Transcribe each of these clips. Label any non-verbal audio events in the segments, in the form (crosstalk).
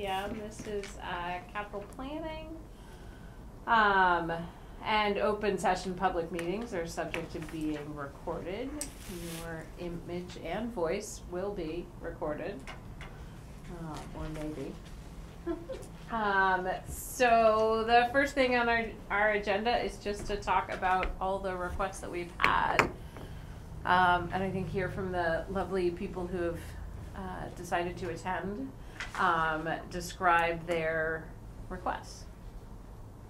PM. This is uh, capital planning. Um, and open session public meetings are subject to being recorded. Your image and voice will be recorded, uh, or maybe. (laughs) Um, so the first thing on our, our agenda is just to talk about all the requests that we've had. Um, and I think hear from the lovely people who have, uh, decided to attend, um, describe their requests.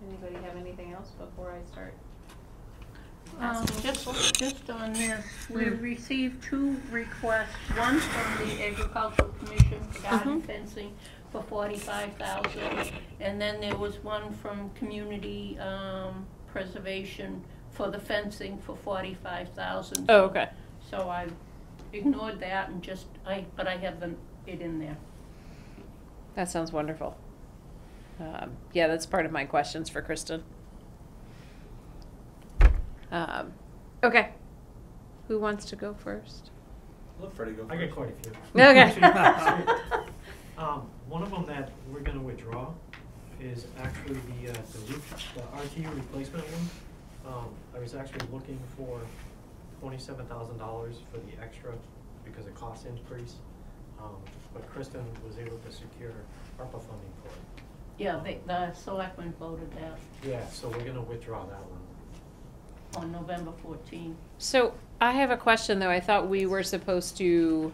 Anybody have anything else before I start? Um, just, just on there, we Mm. received two requests, one from the agricultural commission, garden Mhm. fencing for forty-five thousand. And then there was one from community, um, preservation for the fencing for forty-five thousand. Oh, okay. So I ignored that and just, I, but I have them, it in there. That sounds wonderful. Um, yeah, that's part of my questions for Kristen. Um, okay. Who wants to go first? Let Freddie go I got quite a few. Okay. (laughs) (laughs) Um, one of them that we're gonna withdraw is actually the, uh, the roof, the RTU replacement one. Um, I was actually looking for twenty-seven thousand dollars for the extra because of cost increase. Um, but Kristen was able to secure ARPA funding for it. Yeah, they, the selectmen voted that Yeah, so we're gonna withdraw that one. on November fourteenth. So I have a question though. I thought we were supposed to.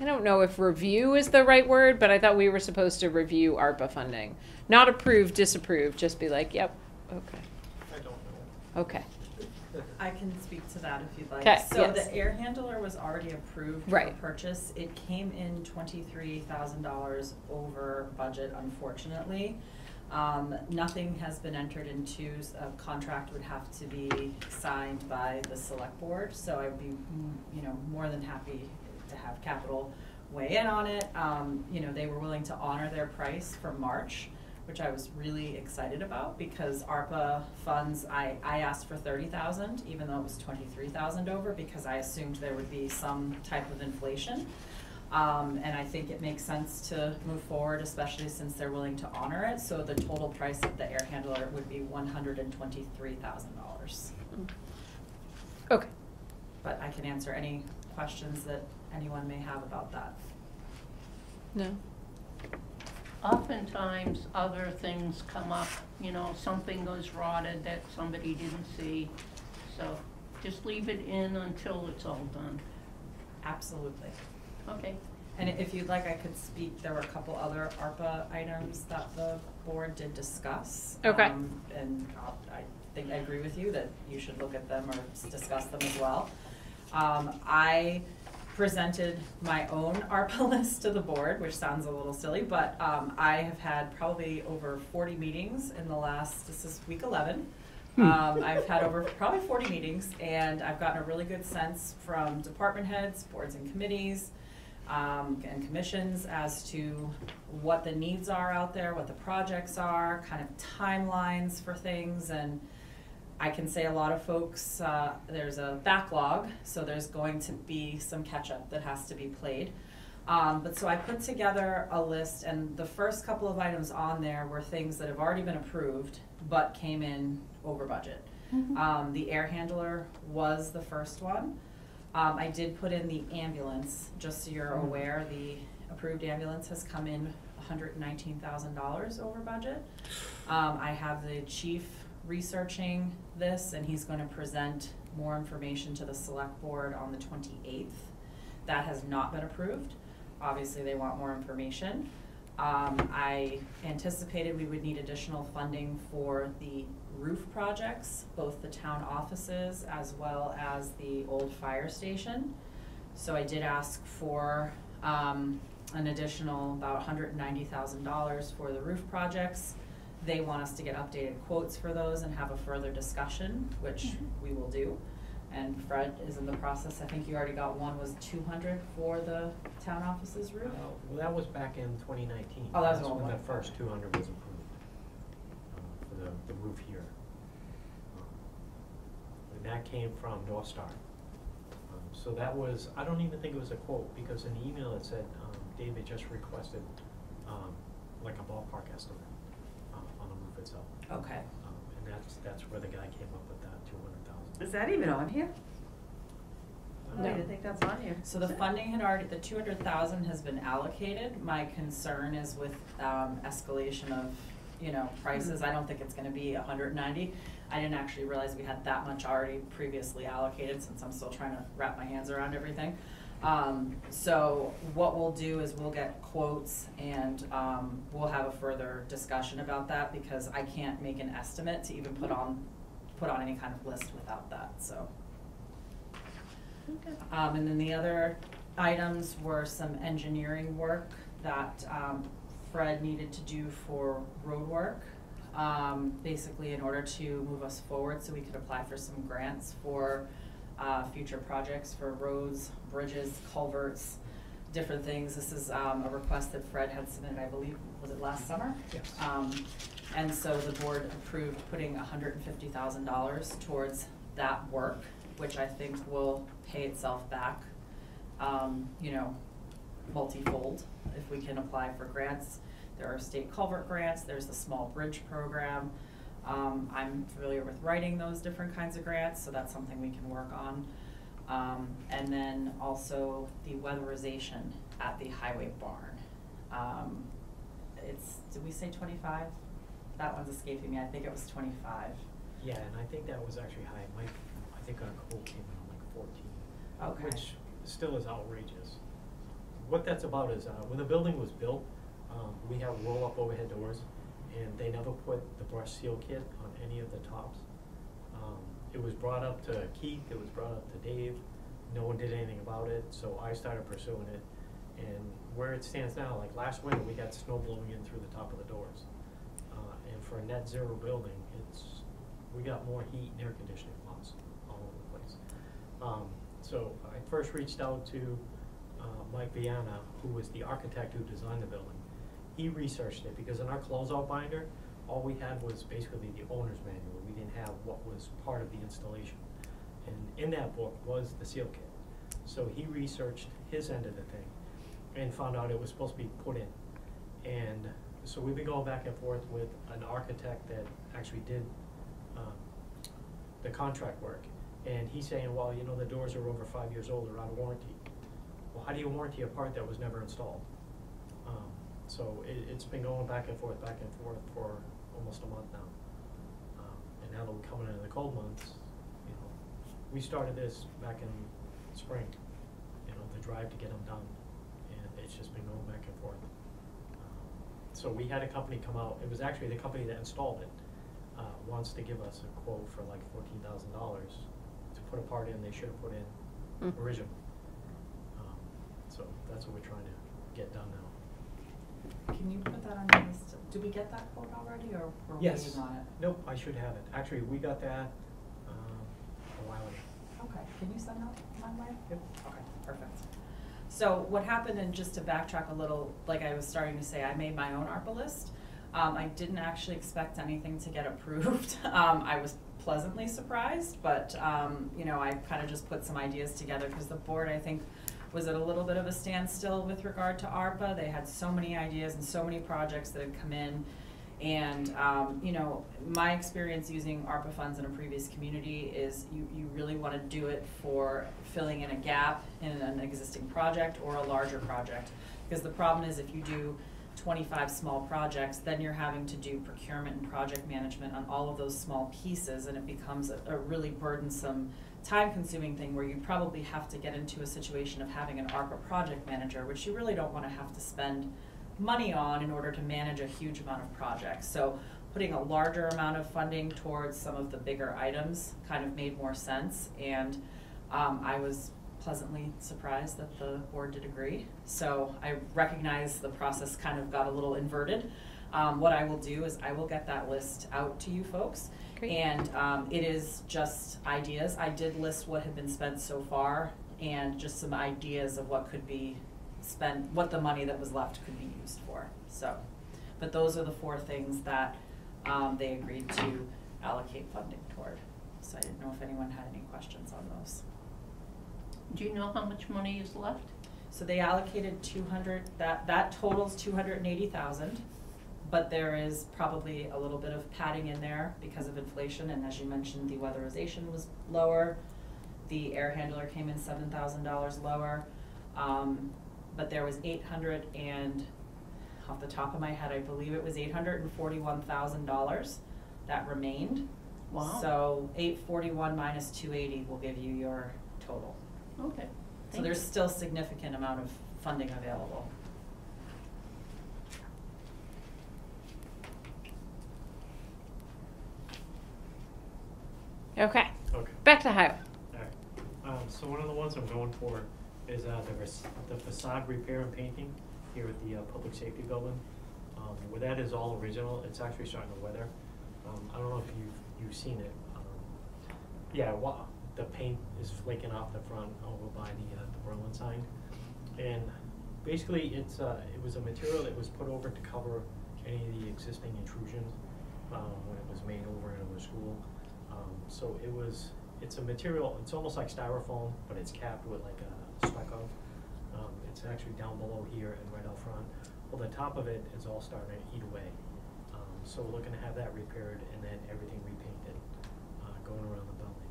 I don't know if review is the right word, but I thought we were supposed to review ARPA funding. Not approve, disapprove, just be like, yep, okay, I don't know. okay. I can speak to that if you'd like. 'Kay, So yes. the air handler was already approved for Right. purchase. It came in twenty-three thousand dollars over budget, unfortunately. Um, nothing has been entered into, a contract would have to be signed by the select board, so I'd be, mm, you know, more than happy to have capital weigh in on it. Um, you know, they were willing to honor their price for March, which I was really excited about because ARPA funds, I, I asked for thirty thousand, even though it was twenty-three thousand over, because I assumed there would be some type of inflation. Um, and I think it makes sense to move forward, especially since they're willing to honor it, so the total price of the air handler would be one hundred and twenty-three thousand dollars. Okay. But I can answer any questions that anyone may have about that. No. Oftentimes, other things come up, you know, something goes rotted that somebody didn't see. So just leave it in until it's all done. Absolutely. Okay. And if you'd like, I could speak, there were a couple other ARPA items that the board did discuss. Okay. Um, And I'll- I think I agree with you that you should look at them or discuss them as well. Um, I presented my own (laughs) ARPA list to the board, which sounds a little silly, but um, I have had probably over forty meetings in the last, this is week eleven. Um, I've had over probably forty meetings, and I've gotten a really good sense from department heads, boards and committees, um, and commissions as to what the needs are out there, what the projects are, kind of timelines for things, and I can say a lot of folks, uh, there's a backlog, so there's going to be some catch-up that has to be played. Um, but so I put together a list, and the first couple of items on there were things that have already been approved, but came in over budget. Um, the air handler was the first one. Um, I did put in the ambulance, just so you're aware, the approved ambulance has come in hundred and nineteen thousand dollars over budget. Um, I have the chief researching this, and he's gonna present more information to the select board on the twenty-eighth. That has not been approved. Obviously, they want more information. Um, I anticipated we would need additional funding for the roof projects, both the town offices as well as the old fire station. So I did ask for, um, an additional about hundred and ninety thousand dollars for the roof projects. They want us to get updated quotes for those and have a further discussion, which we will do. And Fred is in the process, I think you already got one, was two hundred for the town offices roof? Uh, Well, that was back in twenty nineteen. Oh, that was That's the when one. the first two hundred was approved, uh, for the, the roof here. Um, And that came from North Star. Um, So that was, I don't even think it was a quote, because in the email it said, um, David just requested um, like a ballpark estimate, uh, on the roof itself. Okay. Um, and that's, that's where the guy came up with that two hundred thousand. Is that even on here? I No. didn't think that's on here. So the funding had already, the two hundred thousand has been allocated. My concern is with, um, escalation of, you know, prices. I don't think it's gonna be hundred and ninety. I didn't actually realize we had that much already previously allocated, since I'm still trying to wrap my hands around everything. Um, so what we'll do is we'll get quotes and, um, we'll have a further discussion about that, because I can't make an estimate to even put on, put on any kind of list without that, so. Okay. Um, and then the other items were some engineering work that, um, Fred needed to do for road work. Um, basically in order to move us forward, so we could apply for some grants for, uh, future projects for roads, bridges, culverts, different things. This is, um, a request that Fred had submitted, I believe, was it last summer? Yes. Um, and so the board approved putting hundred and fifty thousand dollars towards that work, which I think will pay itself back, um, you know, multifold if we can apply for grants. There are state culvert grants, there's the small bridge program. Um, I'm familiar with writing those different kinds of grants, so that's something we can work on. Um, and then also the weatherization at the highway barn. Um, it's, did we say twenty-five? That one's escaping me, I think it was twenty-five. Yeah, and I think that was actually high, Mike, I think our quote came in on like fourteen. Okay. Which still is outrageous. What that's about is, uh, when the building was built, um, we have roll-up overhead doors, and they never put the brush seal kit on any of the tops. Um, it was brought up to Keith, it was brought up to Dave, no one did anything about it, so I started pursuing it. And where it stands now, like last winter, we got snow blowing in through the top of the doors. Uh, and for a net zero building, it's, we got more heat and air conditioning loss all over the place. Um, so I first reached out to, uh, Mike Viana, who was the architect who designed the building. He researched it, because in our closeout binder, all we had was basically the owner's manual, we didn't have what was part of the installation. And in that book was the seal kit. So he researched his end of the thing and found out it was supposed to be put in. And so we've been going back and forth with an architect that actually did, um, the contract work. And he's saying, well, you know, the doors are over five years old, they're out of warranty. Well, how do you warranty a part that was never installed? So it, it's been going back and forth, back and forth for almost a month now. Um, and now that we're coming into the cold months, you know, we started this back in spring, you know, the drive to get them done. And it's just been going back and forth. Um, So we had a company come out, it was actually the company that installed it, uh, wants to give us a quote for like fourteen thousand dollars to put a part in they should have put in Hmm. original. Um, So that's what we're trying to get done now. Can you put that on your list? Did we get that quote already, or we're Yes. waiting on it? Nope, I should have it. Actually, we got that, um, a while ago. Okay, can you send that my way? Yep. Okay, perfect. So what happened, and just to backtrack a little, like I was starting to say, I made my own ARPA list. Um, I didn't actually expect anything to get (laughs) approved. Um, I was pleasantly surprised, but, um, you know, I kind of just put some ideas together, because the board, I think, was at a little bit of a standstill with regard to ARPA. They had so many ideas and so many projects that had come in. And, um, you know, my experience using ARPA funds in a previous community is you, you really wanna do it for filling in a gap in an existing project or a larger project. Because the problem is if you do twenty-five small projects, then you're having to do procurement and project management on all of those small pieces, and it becomes a, a really burdensome, time-consuming thing where you probably have to get into a situation of having an ARPA project manager, which you really don't wanna have to spend money on in order to manage a huge amount of projects. So putting a larger amount of funding towards some of the bigger items kind of made more sense. And um, I was pleasantly surprised that the board did agree. So I recognize the process kind of got a little inverted. Um, what I will do is I will get that list out to you folks. Great. And um, it is just ideas. I did list what had been spent so far and just some ideas of what could be spent, what the money that was left could be used for. So, but those are the four things that um, they agreed to allocate funding toward. So I didn't know if anyone had any questions on those. Do you know how much money is left? So they allocated 200, that, that totals 280,000 but there is probably a little bit of padding in there because of inflation, and as you mentioned, the weatherization was lower. The air handler came in seven thousand dollars lower, um, but there was eight hundred and, off the top of my head, I believe it was eight hundred and forty-one thousand dollars that remained. Wow. So eight forty-one minus two eighty will give you your total. Okay. So Thank there's you. still significant amount of funding available. Okay, Okay. back to highway. Alright, um, so one of the ones I'm going for is, uh, the res- the facade repair and painting here at the, uh, public safety building. Um, where that is all original, it's actually starting to weather. Um, I don't know if you've, you've seen it, um, yeah, wa- the paint is flaking off the front over by the, uh, the Berlin sign. And basically, it's, uh, it was a material that was put over to cover any of the existing intrusions, um, when it was made over into the school. So it was, it's a material, it's almost like styrofoam, but it's capped with like a stucco. Um, it's actually down below here and right out front. Well, the top of it is all starting to eat away. Um, so we're looking to have that repaired and then everything repainted, uh, going around the building.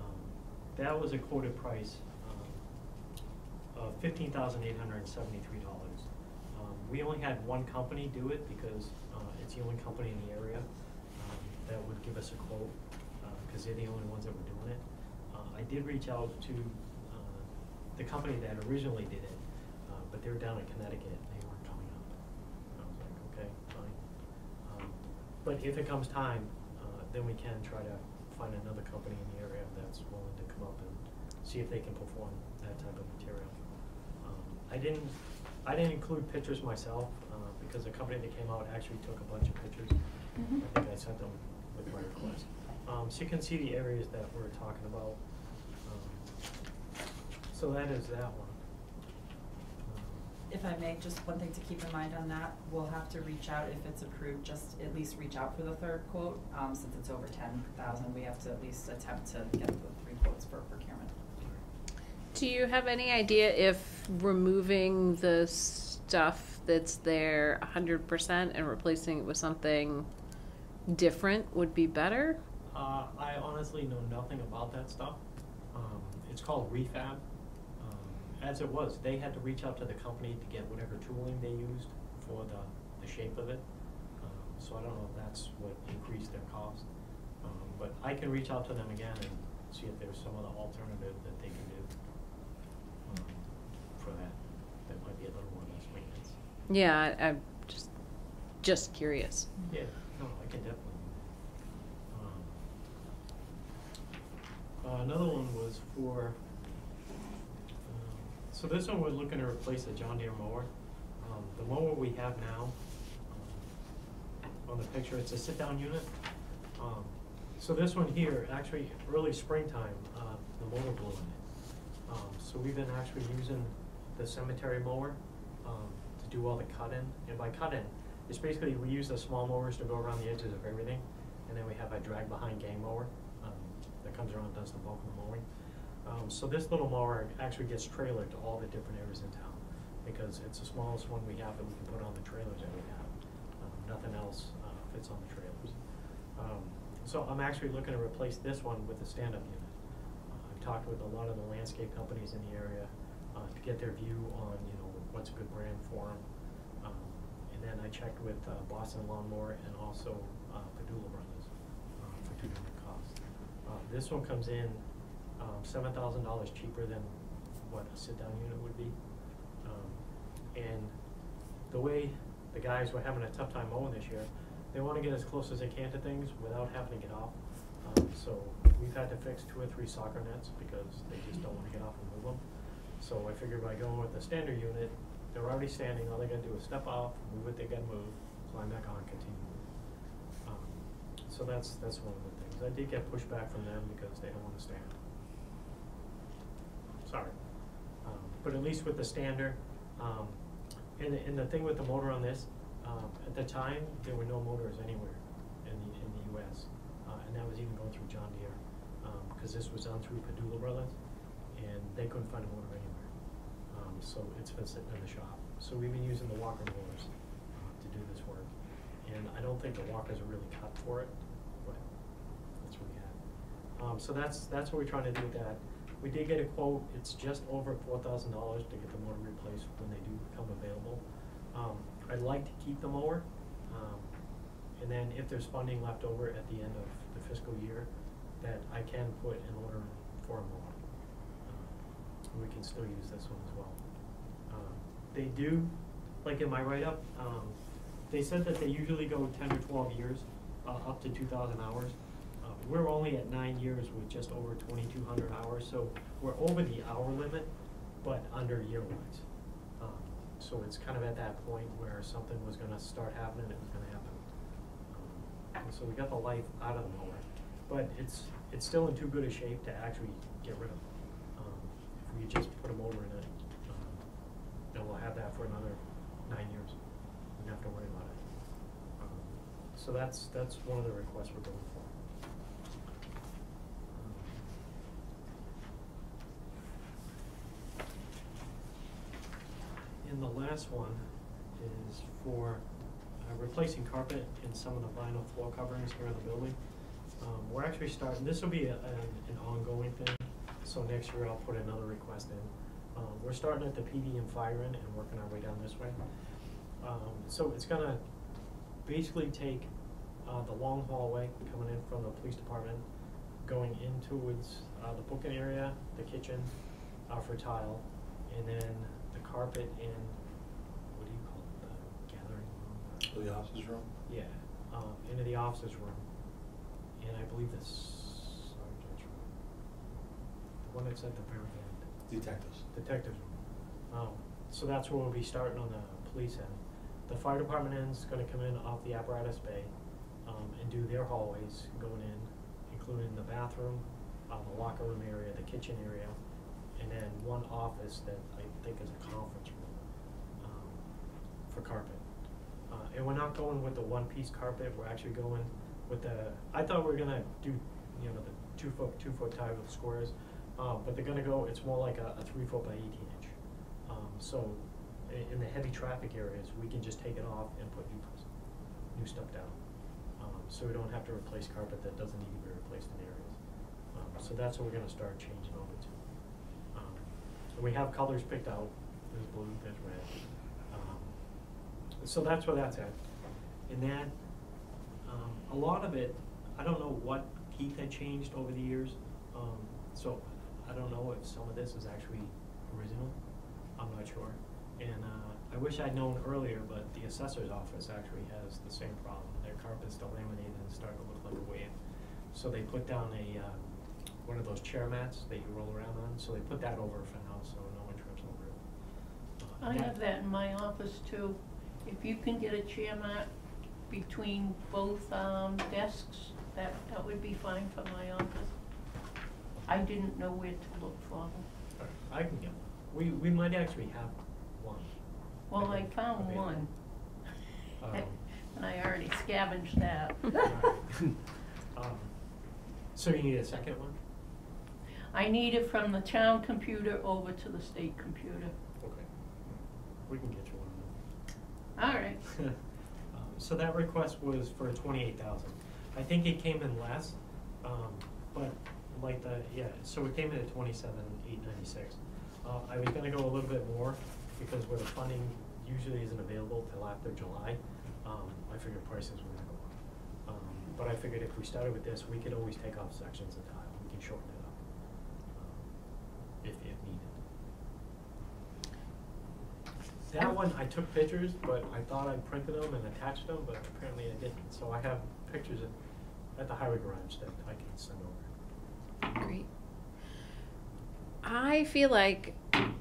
Um, That was a quoted price, um, of fifteen thousand eight hundred and seventy-three dollars. Um, we only had one company do it because, uh, it's the only company in the area, um, that would give us a quote, uh, cause they're the only ones that were doing it. Uh, I did reach out to, uh, the company that originally did it, uh, but they were down in Connecticut, and they weren't coming up. I was like, okay, fine. Um, But if it comes time, uh, then we can try to find another company in the area that's willing to come up and see if they can perform that type of material. Um, I didn't, I didn't include pictures myself, uh, because the company that came out actually took a bunch of pictures. Mhm. I think I sent them with my request. Um, so you can see the areas that we're talking about. Um, So that is that one. Um, If I may, just one thing to keep in mind on that, we'll have to reach out if it's approved, just at least reach out for the third quote. Um, since it's over ten thousand, we have to at least attempt to get the three quotes for procurement. Do you have any idea if removing the stuff that's there hundred percent and replacing it with something different would be better? Uh, I honestly know nothing about that stuff. Um, it's called refab. Um, as it was, they had to reach out to the company to get whatever tooling they used for the, the shape of it. Um, so I don't know if that's what increased their cost. Um, but I can reach out to them again and see if there's some other alternative that they can do, um, for that. That might be a little more less maintenance. Yeah, I, I'm just, just curious. Yeah, no, I can definitely. Um, uh, Another one was for, um, so this one we're looking to replace a John Deere mower. Um, the mower we have now, um, on the picture, it's a sit-down unit. Um, so this one here, actually, early springtime, uh, the mower blew in it. Um, so we've been actually using the cemetery mower, um, to do all the cut-in. And by cut-in, it's basically, we use the small mowers to go around the edges of everything. And then we have a drag-behind gang mower, um, that comes around, and does the bulk of the mowing. Um, so this little mower actually gets trailered to all the different areas in town, because it's the smallest one we have that we can put on the trailers that we have. Um, nothing else, uh, fits on the trailers. Um, so I'm actually looking to replace this one with a stand-up unit. Uh, I've talked with a lot of the landscape companies in the area, uh, to get their view on, you know, what's a good brand for them. Um, and then I checked with, uh, Boston Lawnmower and also, uh, Padula Brothers, uh, for two different costs. This one comes in, um, seven thousand dollars cheaper than what a sit-down unit would be. Um, and the way the guys were having a tough time mowing this year, they wanna get as close as they can to things without having to get off. Um, so we've had to fix two or three soccer nets because they just don't wanna get off and move them. So I figured by going with the standard unit, they're already standing, all they gotta do is step off, move what they gotta move, climb back on, continue. Um, so that's, that's one of the things. I did get pushback from them because they don't wanna stand. Sorry. Um, but at least with the standard, um, and, the- and the thing with the motor on this, um, at the time, there were no motors anywhere in the, in the US. Uh, and that was even going through John Deere, um, cause this was done through Padula Brothers, and they couldn't find a motor anywhere. Um, so it's been sitting in the shop. So we've been using the walker mowers uh, to do this work. And I don't think the walkers are really cut for it, but that's what we had. Um, so that's, that's what we're trying to do with that. We did get a quote, it's just over four thousand dollars to get the motor replaced when they do become available. Um, I'd like to keep the mower, um, and then if there's funding left over at the end of the fiscal year, that I can put an order in for a mower. Um, We can still use this one as well. Um, They do, like in my write-up, um, they said that they usually go ten or twelve years, uh, up to two thousand hours. We're only at nine years with just over twenty-two hundred hours, so we're over the hour limit, but under year-wise. Um, So it's kind of at that point where something was gonna start happening, it was gonna happen. Um, And so we got the life out of the mower, but it's, it's still in too good a shape to actually get rid of. Um, If we just put a motor in it, um, then we'll have that for another nine years. We don't have to worry about it. Um, So that's, that's one of the requests we're going for. And the last one is for uh, replacing carpet in some of the vinyl floor coverings here in the building. Um, we're actually starting, this will be a, an, an ongoing thing, so next year I'll put another request in. Um, we're starting at the PD and fire and working our way down this way. Um, so it's gonna basically take, uh, the long hallway coming in from the police department, going in towards, uh, the booking area, the kitchen, uh, for tile, and then the carpet in, what do you call it, the gathering room? The officer's room? Yeah, um, into the officer's room, and I believe the sergeant's room. The one that's at the very end, Detectives. detective's room. Um, so that's where we'll be starting on the police end. The fire department end's gonna come in off the apparatus bay, um, and do their hallways going in, including the bathroom, uh, the locker room area, the kitchen area, and then one office that think a conference room, um, for carpet. Uh, and we're not going with the one-piece carpet, we're actually going with the, I thought we were gonna do, you know, the two foot, two foot tile with squares, uh, but they're gonna go, it's more like a, a three foot by eighteen inch. Um, so, in the heavy traffic areas, we can just take it off and put new, new stuff down. Um, so we don't have to replace carpet that doesn't need to be replaced in areas. Um, so that's what we're gonna start changing over and we have colors picked out, there's blue, there's red. Um, so that's where that's at. And that, um, a lot of it, I don't know what Keith had changed over the years. Um, so I don't know if some of this is actually original. I'm not sure. And, uh, I wish I'd known earlier, but the assessor's office actually has the same problem. Their carpet's delaminated and starting to look like a wave. So they put down a, uh, one of those chair mats that you roll around on, so they put that over for now, so no one trips over it. Uh, I have that in my office too. If you can get a chair mat between both, um, desks, that, that would be fine for my office. I didn't know where to look for them. I can get one. We, we might actually have one. Well, I found available. one. Um, (laughs) And I already scavenged that. (laughs) Um, So you need a second one? I need it from the town computer over to the state computer. We can get you one All right. (laughs) Um, So that request was for twenty-eight thousand. I think it came in less, um, but like the, yeah, so it came in at twenty-seven, eight ninety-six. Uh, I was gonna go a little bit more, because where the funding usually isn't available till after July, um, I figured prices were gonna go up. Um, but I figured if we started with this, we could always take off sections of tile, we can shorten it up, um, if, if needed. That one, I took pictures, but I thought I printed them and attached them, but apparently I didn't, so I have pictures at, at the highway garage that I can send over. Great. I feel like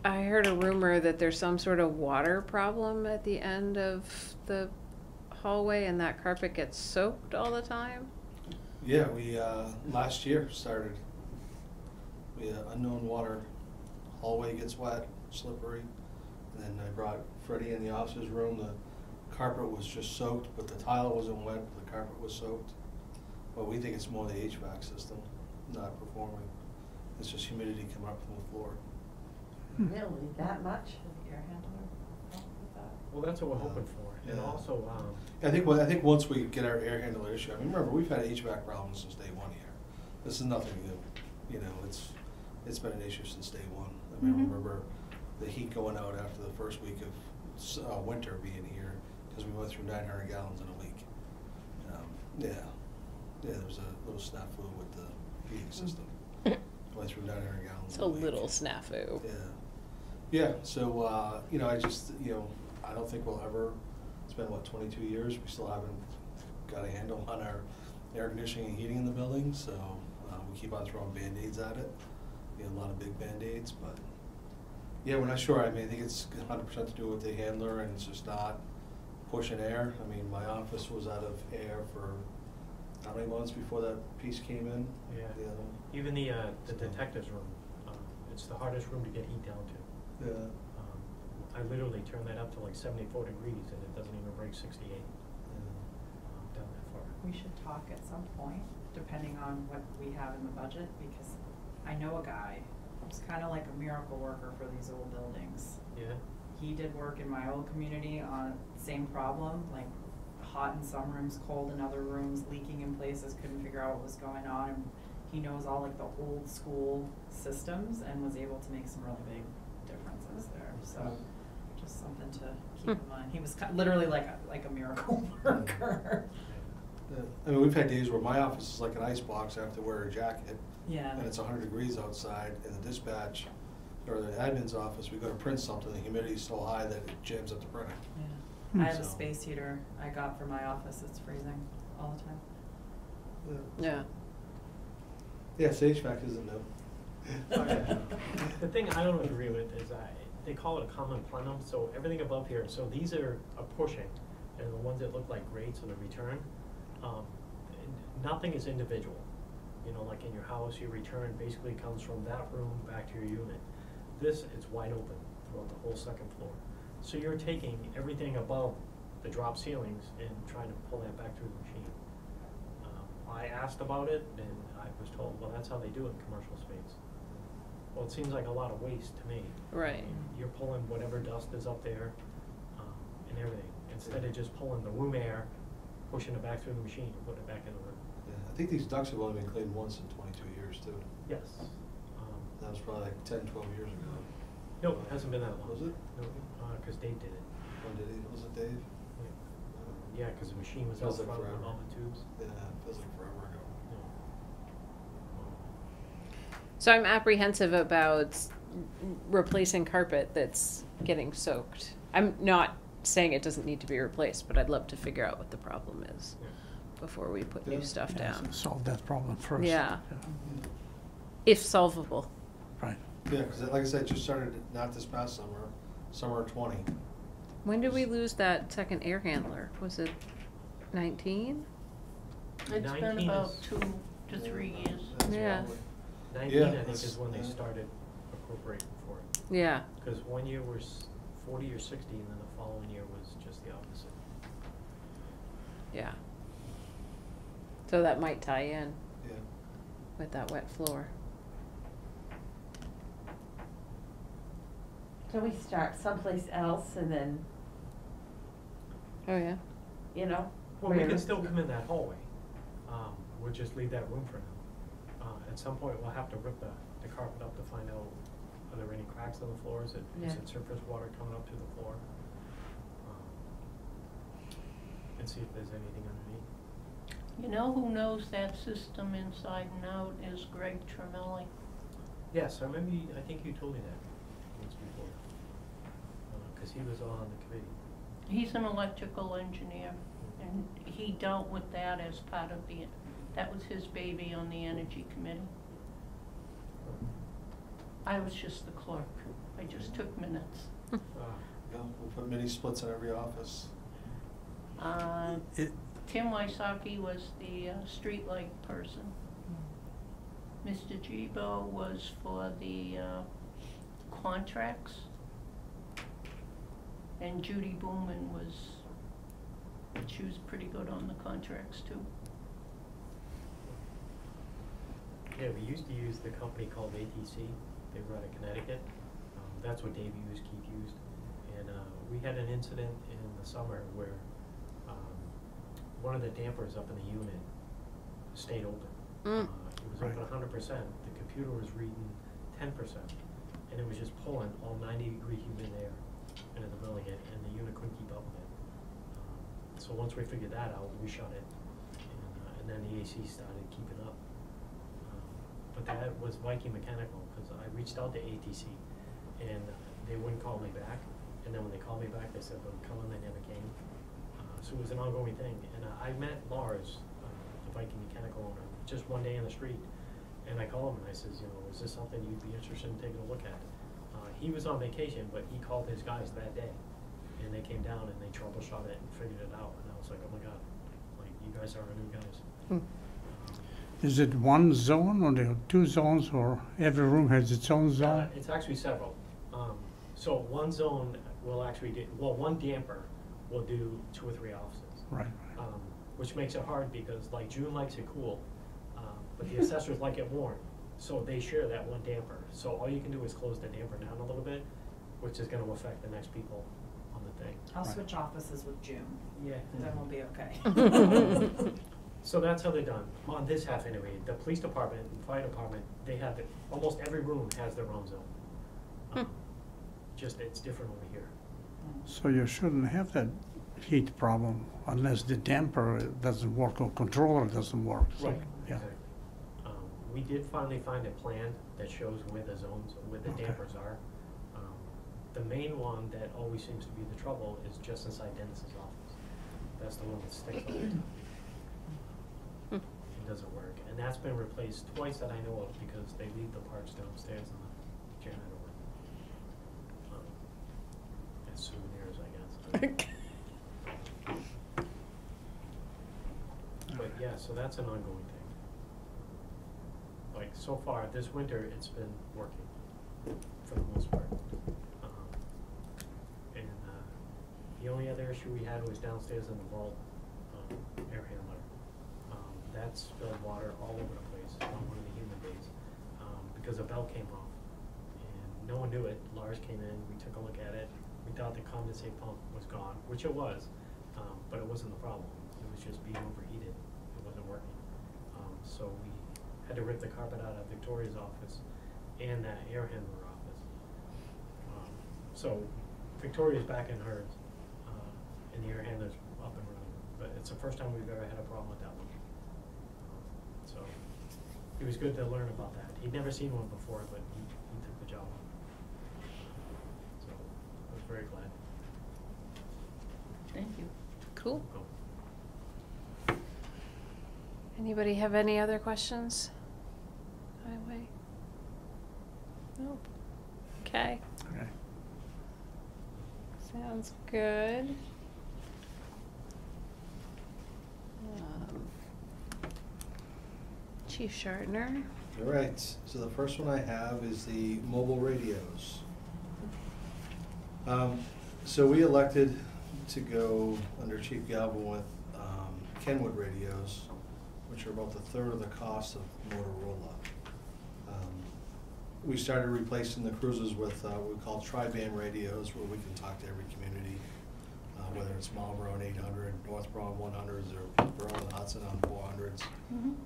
I heard a rumor that there's some sort of water problem at the end of the hallway and that carpet gets soaked all the time. Yeah, we, uh, last year started, we had unknown water, hallway gets wet, slippery. And then I brought Freddie in the officer's room, the carpet was just soaked, but the tile wasn't wet, the carpet was soaked. But we think it's more the HVAC system not performing. It's just humidity coming up from the floor. Really, that much? The air handler, help with that? Well, that's what we're hoping for, and Yeah. also, um, I think, well, I think once we get our air handler issue, I mean, remember, we've had HVAC problems since day one here. This is nothing new, you know, it's, it's been an issue since day one. I mean, I Mhm. remember the heat going out after the first week of, uh, winter being here, cause we went through nine hundred gallons in a week. Um, Yeah, yeah, there was a little snafu with the heating system. (laughs) Went through nine hundred gallons It's a a little snafu. Yeah, yeah, so, uh, you know, I just, you know, I don't think we'll ever, it's been, what, twenty-two years, we still haven't got a handle on our air conditioning and heating in the building, so, uh, we keep on throwing Band-Aids at it. You know, a lot of big Band-Aids, but, yeah, we're not sure, I mean, I think it's hundred percent to do with the handler, and it's just not pushing air. I mean, my office was out of air for, how many months before that piece came in? Yeah. The other- even the, uh, the detectives room, um, it's the hardest room to get heat down to. Yeah. Um, I literally turn that up to like seventy-four degrees and it doesn't even break sixty-eight, um, down that far. We should talk at some point, depending on what we have in the budget, because I know a guy who's kinda like a miracle worker for these old buildings. Yeah, He did work in my old community on same problem, like hot in some rooms, cold in other rooms, leaking in places, couldn't figure out what was going on. And he knows all like the old school systems and was able to make some really big differences there, so hmm. just something to keep hmm. in mind. He was ki- literally like a, like a miracle (laughs) worker. Yeah. I mean, we've had days where my office is like an ice box, I have to wear a jacket. Yeah. And it's hundred degrees outside, in the dispatch, or the admin's office, we go to print something, the humidity's so high that it jams up the printer. Yeah. I have a So- space heater I got for my office, it's freezing all the time. Yeah. Yeah, HVAC isn't new. (laughs) The thing I don't agree with is I, they call it a common plenum, so everything above here, so these are a pushing, and the ones that look like grates or the return, um, and nothing is individual. You know, like in your house, your return basically comes from that room back to your unit. This, it's wide open throughout the whole second floor. So you're taking everything above the drop ceilings and trying to pull that back through the machine. Um, I asked about it and I was told, well, that's how they do it in commercial space. Well, it seems like a lot of waste to me. Right. You're pulling whatever dust is up there, um, and everything, instead of just pulling the room air, pushing it back through the machine and putting it back in the room. Think these ducts have only been cleaned once in twenty-two years too. Yes. Um, That was probably like 10, 12 years ago. No, it hasn't been that long. Was it? No, uh 'cause Dave did it. When did he, was it Dave? Yeah. because the machine was out Feels like front with forever. all the tubes. Yeah, it feels like forever ago. So I'm apprehensive about replacing carpet that's getting soaked. I'm not saying it doesn't need to be replaced, but I'd love to figure out what the problem is Yeah. Before we put Yeah. new stuff Yeah, down. Solve that problem first. Yeah. If solvable. Right. Yeah, because like I said, it just started not this past summer, summer of twenty. When did we lose that second air handler? Was it nineteen? It's been 19 about is- two to three years. That's Yeah. probably- Nineteen, Yeah, I think, that's- is when they yeah. started appropriating for it. Yeah. Because one year was forty or sixty, and then the following year was just the opposite. Yeah. So that might tie in Yeah. with that wet floor. So we start someplace else and then, Oh, yeah. you know? Well, we where- can still come in that hallway. Um, we'll just leave that room for now. Uh, at some point, we'll have to rip the, the carpet up to find out, are there any cracks in the floors? Is it- Is Yeah. it surface water coming up to the floor? Um, And see if there's anything underneath. You know who knows that system inside and out is Greg Tremelli. Yes, I remember, you- I think you told me that once before. Uh, cause he was on the committee. He's an electrical engineer, and he dealt with that as part of the, that was his baby on the energy committee. I was just the clerk, I just took minutes. Uh, (laughs) Yeah, we'll put mini splits in every office. Uh, It- Tim Wysocki was the uh, streetlight person. Mr. Gibo was for the uh, contracts. And Judy Booman was, she was pretty good on the contracts too. Yeah, we used to use the company called ATC. They were out of Connecticut. Um, that's what Dave used, Keith used. And, uh, we had an incident in the summer where, one of the dampers up in the unit stayed open. Mm. Uh, It was open hundred percent, the computer was reading ten percent, and it was just pulling all ninety degree humid air into the building, and, and the unit couldn't keep up with it. Um, So once we figured that out, we shut it, and, uh, and then the AC started keeping up. Um, But that was Viking Mechanical, cause I reached out to ATC, and they wouldn't call me back, and then when they called me back, they said they'll come, and they never came. So it was an ongoing thing, and uh, I met Lars, uh, the Viking Mechanical owner, just one day in the street, and I called him and I says, you know, is this something you'd be interested in taking a look at? Uh, he was on vacation, but he called his guys that day, and they came down and they troubleshot it and figured it out, and I was like, oh my god, like, you guys are our new guys. Hmm. Is it one zone or there are two zones or every room has its own Uh, zone? it's actually several. Um, so one zone will actually do, well, one damper will do two or three offices. Right. um, which makes it hard because like June likes it cool, um, but the assessors like it warm. So they share that one damper. So all you can do is close the damper down a little bit, which is gonna affect the next people on the thing. I'll Right. switch offices with June, Yeah. then we'll be okay. (laughs) (laughs) So that's how they're done, on this half anyway. The police department and fire department, they have, it- almost every room has their own zone. Um, Just, it's different over here. So you shouldn't have that heat problem unless the damper doesn't work or controller doesn't work. So, Yeah. Exactly. Um, we did finally find a plan that shows where the zones, where the Okay. dampers are. Um, The main one that always seems to be the trouble is just inside Dennis's office. That's the one that sticks all the time. Hmm. It doesn't work, and that's been replaced twice that I know of because they leave the parts downstairs in the janitor room. Um, As souvenirs, I guess. (laughs) But yeah, so that's an ongoing thing. Like, so far, this winter, it's been working, for the most part. Um, And, uh, the only other issue we had was downstairs in the vault, um, air handler. Um, that spilled water all over the place on one of the human days, um, because a belt came off. And no one knew it, Lars came in, we took a look at it, we thought the condensate pump was gone, which it was, um, but it wasn't the problem, it was just being overheated, it wasn't working. Um, so we had to rip the carpet out of Victoria's office and that air handler office. Um, So Victoria's back in hers, uh, and the air handler's up and running, but it's the first time we've ever had a problem with that one. Um, So, it was good to learn about that. He'd never seen one before, but he, he took the job on. So, I was very glad. Thank you. Cool. Cool. Anybody have any other questions? Highway? Nope. Okay, Okay. sounds good. Um, Chief Shartner? All right, so the first one I have is the mobile radios. Um, so we elected to go under Chief Galvin with, um, Kenwood radios, which are about the third of the cost of Motorola. Um, We started replacing the cruisers with, uh, what we call tri-band radios, where we can talk to every community, uh, whether it's Marlborough on eight hundred, Northborough on one hundreds, or Berlin and Hudson on four hundreds.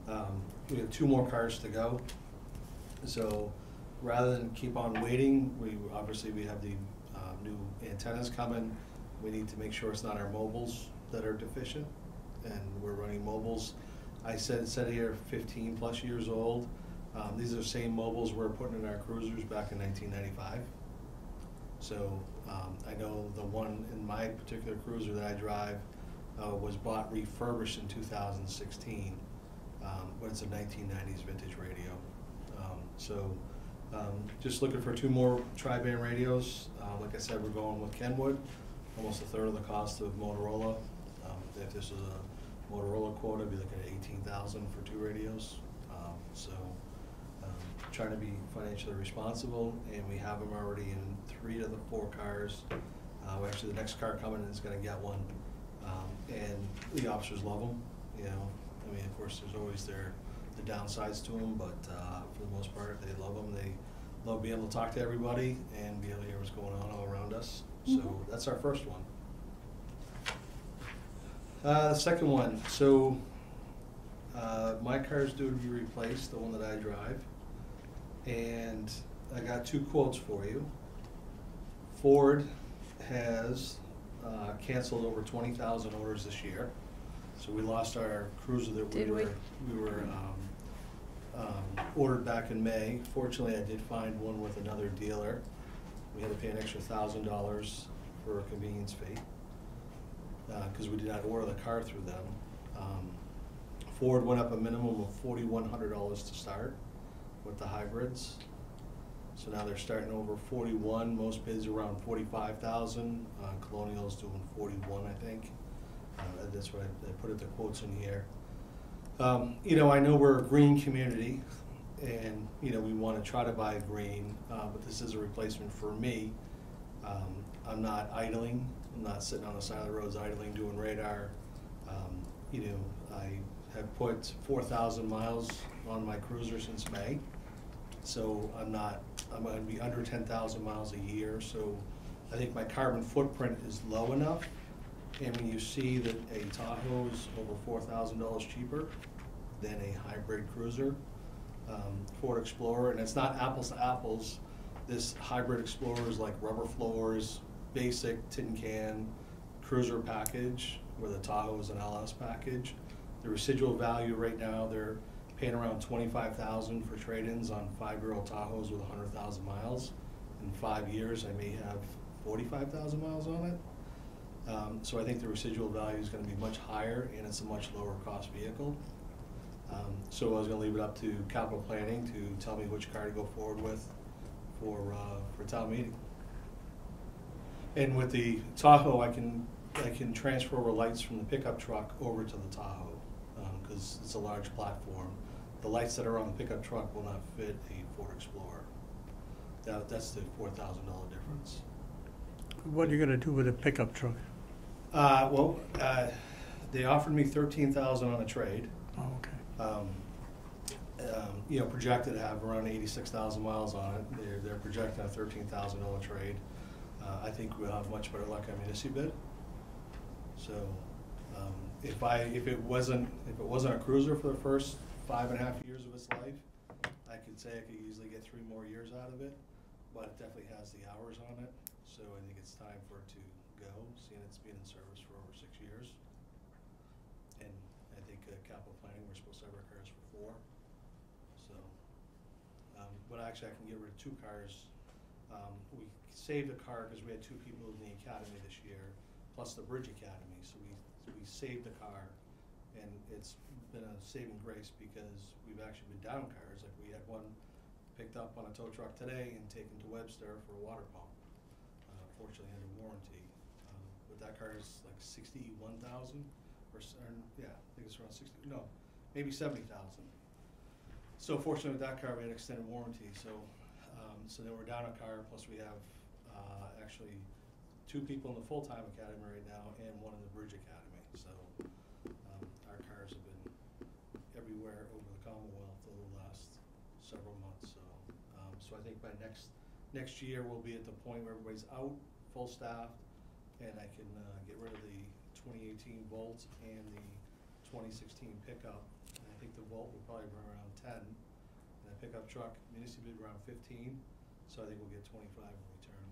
Um, we have two more cars to go. So rather than keep on waiting, we, obviously, we have the, new antennas coming. We need to make sure it's not our mobiles that are deficient, and we're running mobiles. I said, said here fifteen plus years old. Um, these are the same mobiles we're putting in our cruisers back in nineteen ninety-five. So, um, I know the one in my particular cruiser that I drive, uh, was bought refurbished in two thousand sixteen. Um, but it's a nineteen nineties vintage radio. Um, so, um, just looking for two more tri-band radios. Uh, like I said, we're going with Kenwood, almost a third of the cost of Motorola. Um, if this was a Motorola quote, I'd be looking at eighteen thousand for two radios. Um, so, um, trying to be financially responsible, and we have them already in three of the four cars. Uh, actually, the next car coming is gonna get one, um, and the officers love them, you know. I mean, of course, there's always their, the downsides to them, but, uh, for the most part, they love them, they love being able to talk to everybody and be able to hear what's going on all around us. So Mhm. that's our first one. Uh, the second one, so, uh, my is due to be replaced, the one that I drive. And I got two quotes for you. Ford has, uh, canceled over twenty thousand orders this year. So we lost our cruiser that we Did we? were, we were, um, um, ordered back in May. Fortunately, I did find one with another dealer. We had to pay an extra thousand dollars for a convenience fee, uh, cause we did not order the car through them. Um, Ford went up a minimum of forty-one hundred dollars to start with the hybrids. So now they're starting over forty-one, most bids around forty-five thousand, uh, Colonial's doing forty-one, I think. Uh, that's what I, I put the quotes in here. Um, you know, I know we're a green community, and, you know, we wanna try to buy green, uh, but this is a replacement for me. Um, I'm not idling, I'm not sitting on the side of the roads idling, doing radar. Um, you know, I have put four thousand miles on my cruiser since May. So I'm not, I'm gonna be under ten thousand miles a year, so I think my carbon footprint is low enough. And when you see that a Tahoe is over four thousand dollars cheaper than a hybrid cruiser, um, Ford Explorer, and it's not apples to apples. This hybrid Explorer is like rubber floors, basic tin can, cruiser package, where the Tahoe is an LS package. The residual value right now, they're paying around twenty-five thousand for trade-ins on five-year-old Tahoes with hundred thousand miles. In five years, I may have forty-five thousand miles on it. Um, so I think the residual value is gonna be much higher and it's a much lower cost vehicle. Um, so I was gonna leave it up to capital planning to tell me which car to go forward with for, uh, for town meeting. And with the Tahoe, I can, I can transfer over lights from the pickup truck over to the Tahoe, um, cause it's a large platform. The lights that are on the pickup truck will not fit a Ford Explorer. That, that's the four thousand dollar difference. What are you gonna do with a pickup truck? Uh, well, uh, they offered me thirteen thousand on a trade. Oh, okay. Um, um, you know, projected to have around eighty-six thousand miles on it. They're, they're projecting a thirteen thousand dollar trade. Uh, I think we'll have much better luck on municipal bid. So, um, if I, if it wasn't, if it wasn't a cruiser for the first five and a half years of its life, I could say I could easily get three more years out of it, but it definitely has the hours on it. So I think it's time for it to go, seeing it's been in service for over six years. And I think uh, capital planning, we're supposed to have our cars for four. So, um, but actually I can get rid of two cars. Um, we saved a car because we had two people in the academy this year, plus the Bridge Academy, so we, we saved a car. And it's been a saving grace because we've actually been down cars, like we had one picked up on a tow truck today and taken to Webster for a water pump. Uh, fortunately under warranty, that car is like sixty-one thousand, or, or, yeah, I think it's around sixty, no, maybe seventy thousand. So fortunately with that car, we had extended warranty, so, um, so then we're down a car, plus we have, uh, actually two people in the full-time academy right now and one in the Bridge Academy, so, um, our cars have been everywhere over the Commonwealth over the last several months, so, um, so I think by next, next year, we'll be at the point where everybody's out, full staff, and I can, uh, get rid of the twenty eighteen Volt and the twenty sixteen pickup. And I think the Volt will probably run around ten, and the pickup truck, municipal bid around fifteen, so I think we'll get twenty-five in return.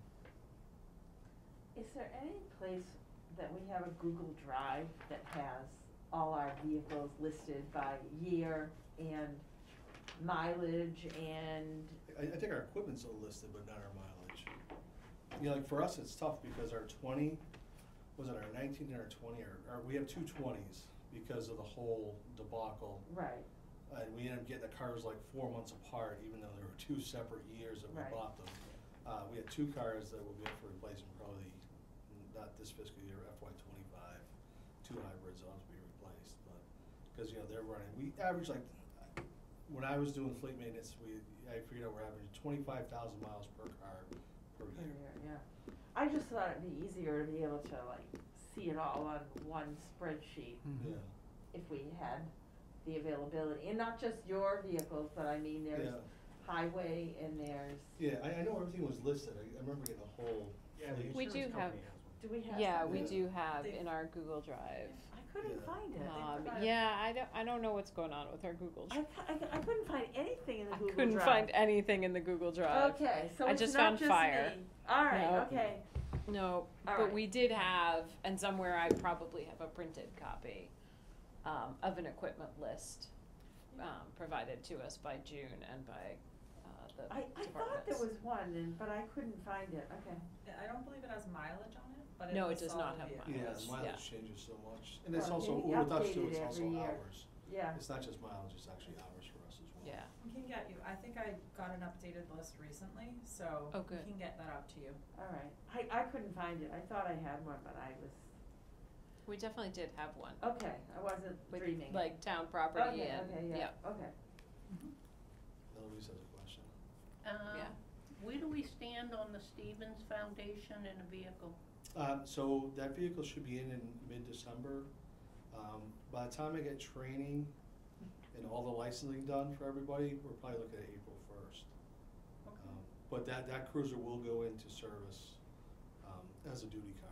Is there any place that we have a Google Drive that has all our vehicles listed by year and mileage and, I, I think our equipment's all listed, but not our mileage. You know, like for us, it's tough because our twenty, was it our nineteen and our twenty, or, or we have two twenties because of the whole debacle. right, And we ended up getting the cars like four months apart, even though there were two separate years that we Right. bought them. Uh, we had two cars that will be up for replacement probably, not this fiscal year, FY twenty-five. Two hybrids ought to be replaced, but, cause you know, they're running, we average like, when I was doing fleet maintenance, we, I figured out we're averaging twenty-five thousand miles per car per per year. year, yeah. I just thought it'd be easier to be able to like see it all on one spreadsheet Mhm. Yeah, if we had the availability, and not just your vehicles, but I mean, there's yeah. highway and there's, Yeah, I, I know everything was listed, I, I remember getting a whole. Yeah, the fleet. We insurance do have- company has one. Do we have? Yeah, we Yeah. do have They- in our Google Drive. I couldn't Yeah. find it. I Um, forgot. yeah, I don't, I don't know what's going on with our Google I, Drive. cou- I, cou- I couldn't find anything in the I Google Drive. couldn't Drive. find anything in the Google Drive. Okay, so I it's just not found just fire. me. All right, Nope. okay. No, All but right. we did have, and somewhere I probably have a printed copy um, of an equipment list um, provided to us by June and by uh, the I, I thought there departments. was one, and, but I couldn't find it, okay. I don't believe it has mileage on it, but it No, it does not have vehicles. Yeah, mileage. the Yeah. mileage changes so much, and it's Well, also, they with us too, update it's it also every year. hours. Yeah. It's not just mileage, it's actually hours for us as well. Yeah. We can get you, I think I got an updated list recently, so Oh, we good. can get that out to you. All right. I, I couldn't find it. I thought I had one, but I was, We definitely did have one. okay, I wasn't with, dreaming. Like town property Okay, and, okay, yeah, okay. Eloise has a question. Um, Yeah. Where do we stand on the Stevens Foundation and a vehicle? Um, so that vehicle should be in in mid-December. Um, by the time I get training and all the licensing done for everybody, we're probably looking at April first. Okay. Um, But that, that cruiser will go into service, um, as a duty car.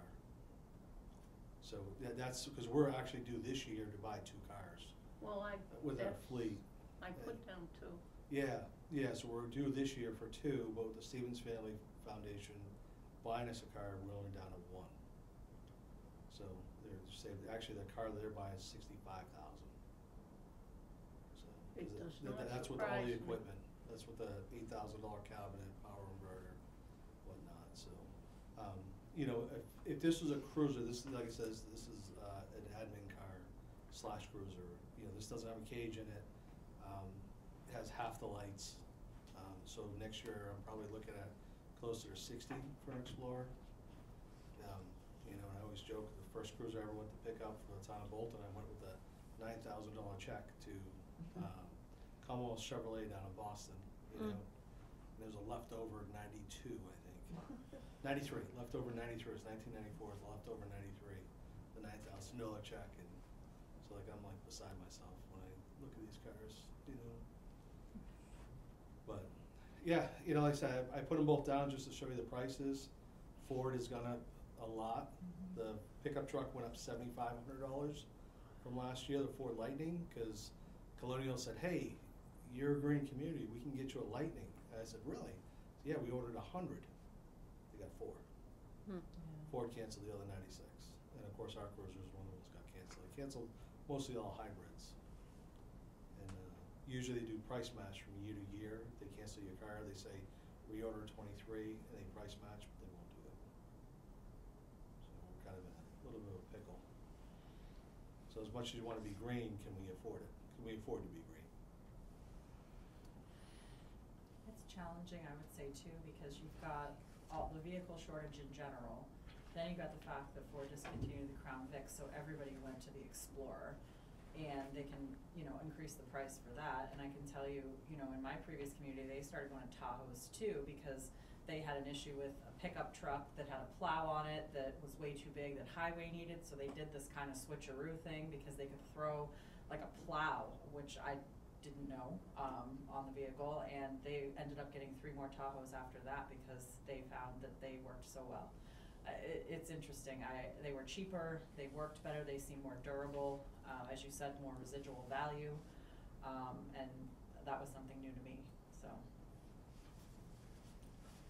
So that, that's, because we're actually due this year to buy two cars Well, I, with our fleet. I put down two. Yeah, yeah, so we're due this year for two, but with the Stevens Family Foundation buying us a car, we're only down to one. So they're saved, actually, the car they're buying is sixty-five thousand. So, 'cause It does that- not that's with all surprise the me. equipment, that's with the eight thousand dollar cabinet, power inverter, whatnot, so. Um, you know, if, if this was a cruiser, this, is like it says, this is, uh, an admin car slash cruiser, you know, this doesn't have a cage in it. Um, it has half the lights, um, so next year I'm probably looking at closer to sixty for an Explorer. Um, you know, and I always joke, the first cruiser I ever went to pick up for the town of Bolton, I went with a nine thousand dollar check to, um, Commonwealth Chevrolet down in Boston, you Mm. know? And there was a leftover ninety-two, I think. (laughs) Ninety-three, leftover ninety-three, it was nineteen ninety-four, it was leftover ninety-three, the nine thousand dollar check, and so like, I'm like beside myself when I look at these cars, you know? But, yeah, you know, like I said, I I put them both down just to show you the prices. Ford has gone up a lot. The pickup truck went up seventy-five hundred dollars from last year, the Ford Lightning, because Colonial said, hey, you're a green community, we can get you a Lightning. I said, really? Yeah, we ordered a hundred. They got four. Hmm. Ford canceled the other ninety-six. And of course, our cruiser is one of those got canceled. They canceled mostly all hybrids. Usually they do price match from year to year. They cancel your car, they say reorder twenty-three, and they price match, but they won't do it. So we're kind of in a little bit of a pickle. So as much as you want to be green, can we afford it? Can we afford to be green? It's challenging, I would say too, because you've got all the vehicle shortage in general. Then you've got the fact that Ford discontinued the Crown Vic, so everybody went to the Explorer. And they can, you know, increase the price for that. And I can tell you, you know, in my previous community, they started going to Tahoes too, because they had an issue with a pickup truck that had a plow on it that was way too big that highway needed, so they did this kind of switcheroo thing because they could throw like a plow, which I didn't know, um, on the vehicle, and they ended up getting three more Tahoes after that because they found that they worked so well. It, it's interesting, I, they were cheaper, they worked better, they seemed more durable, uh, as you said, more residual value, um, and that was something new to me, so.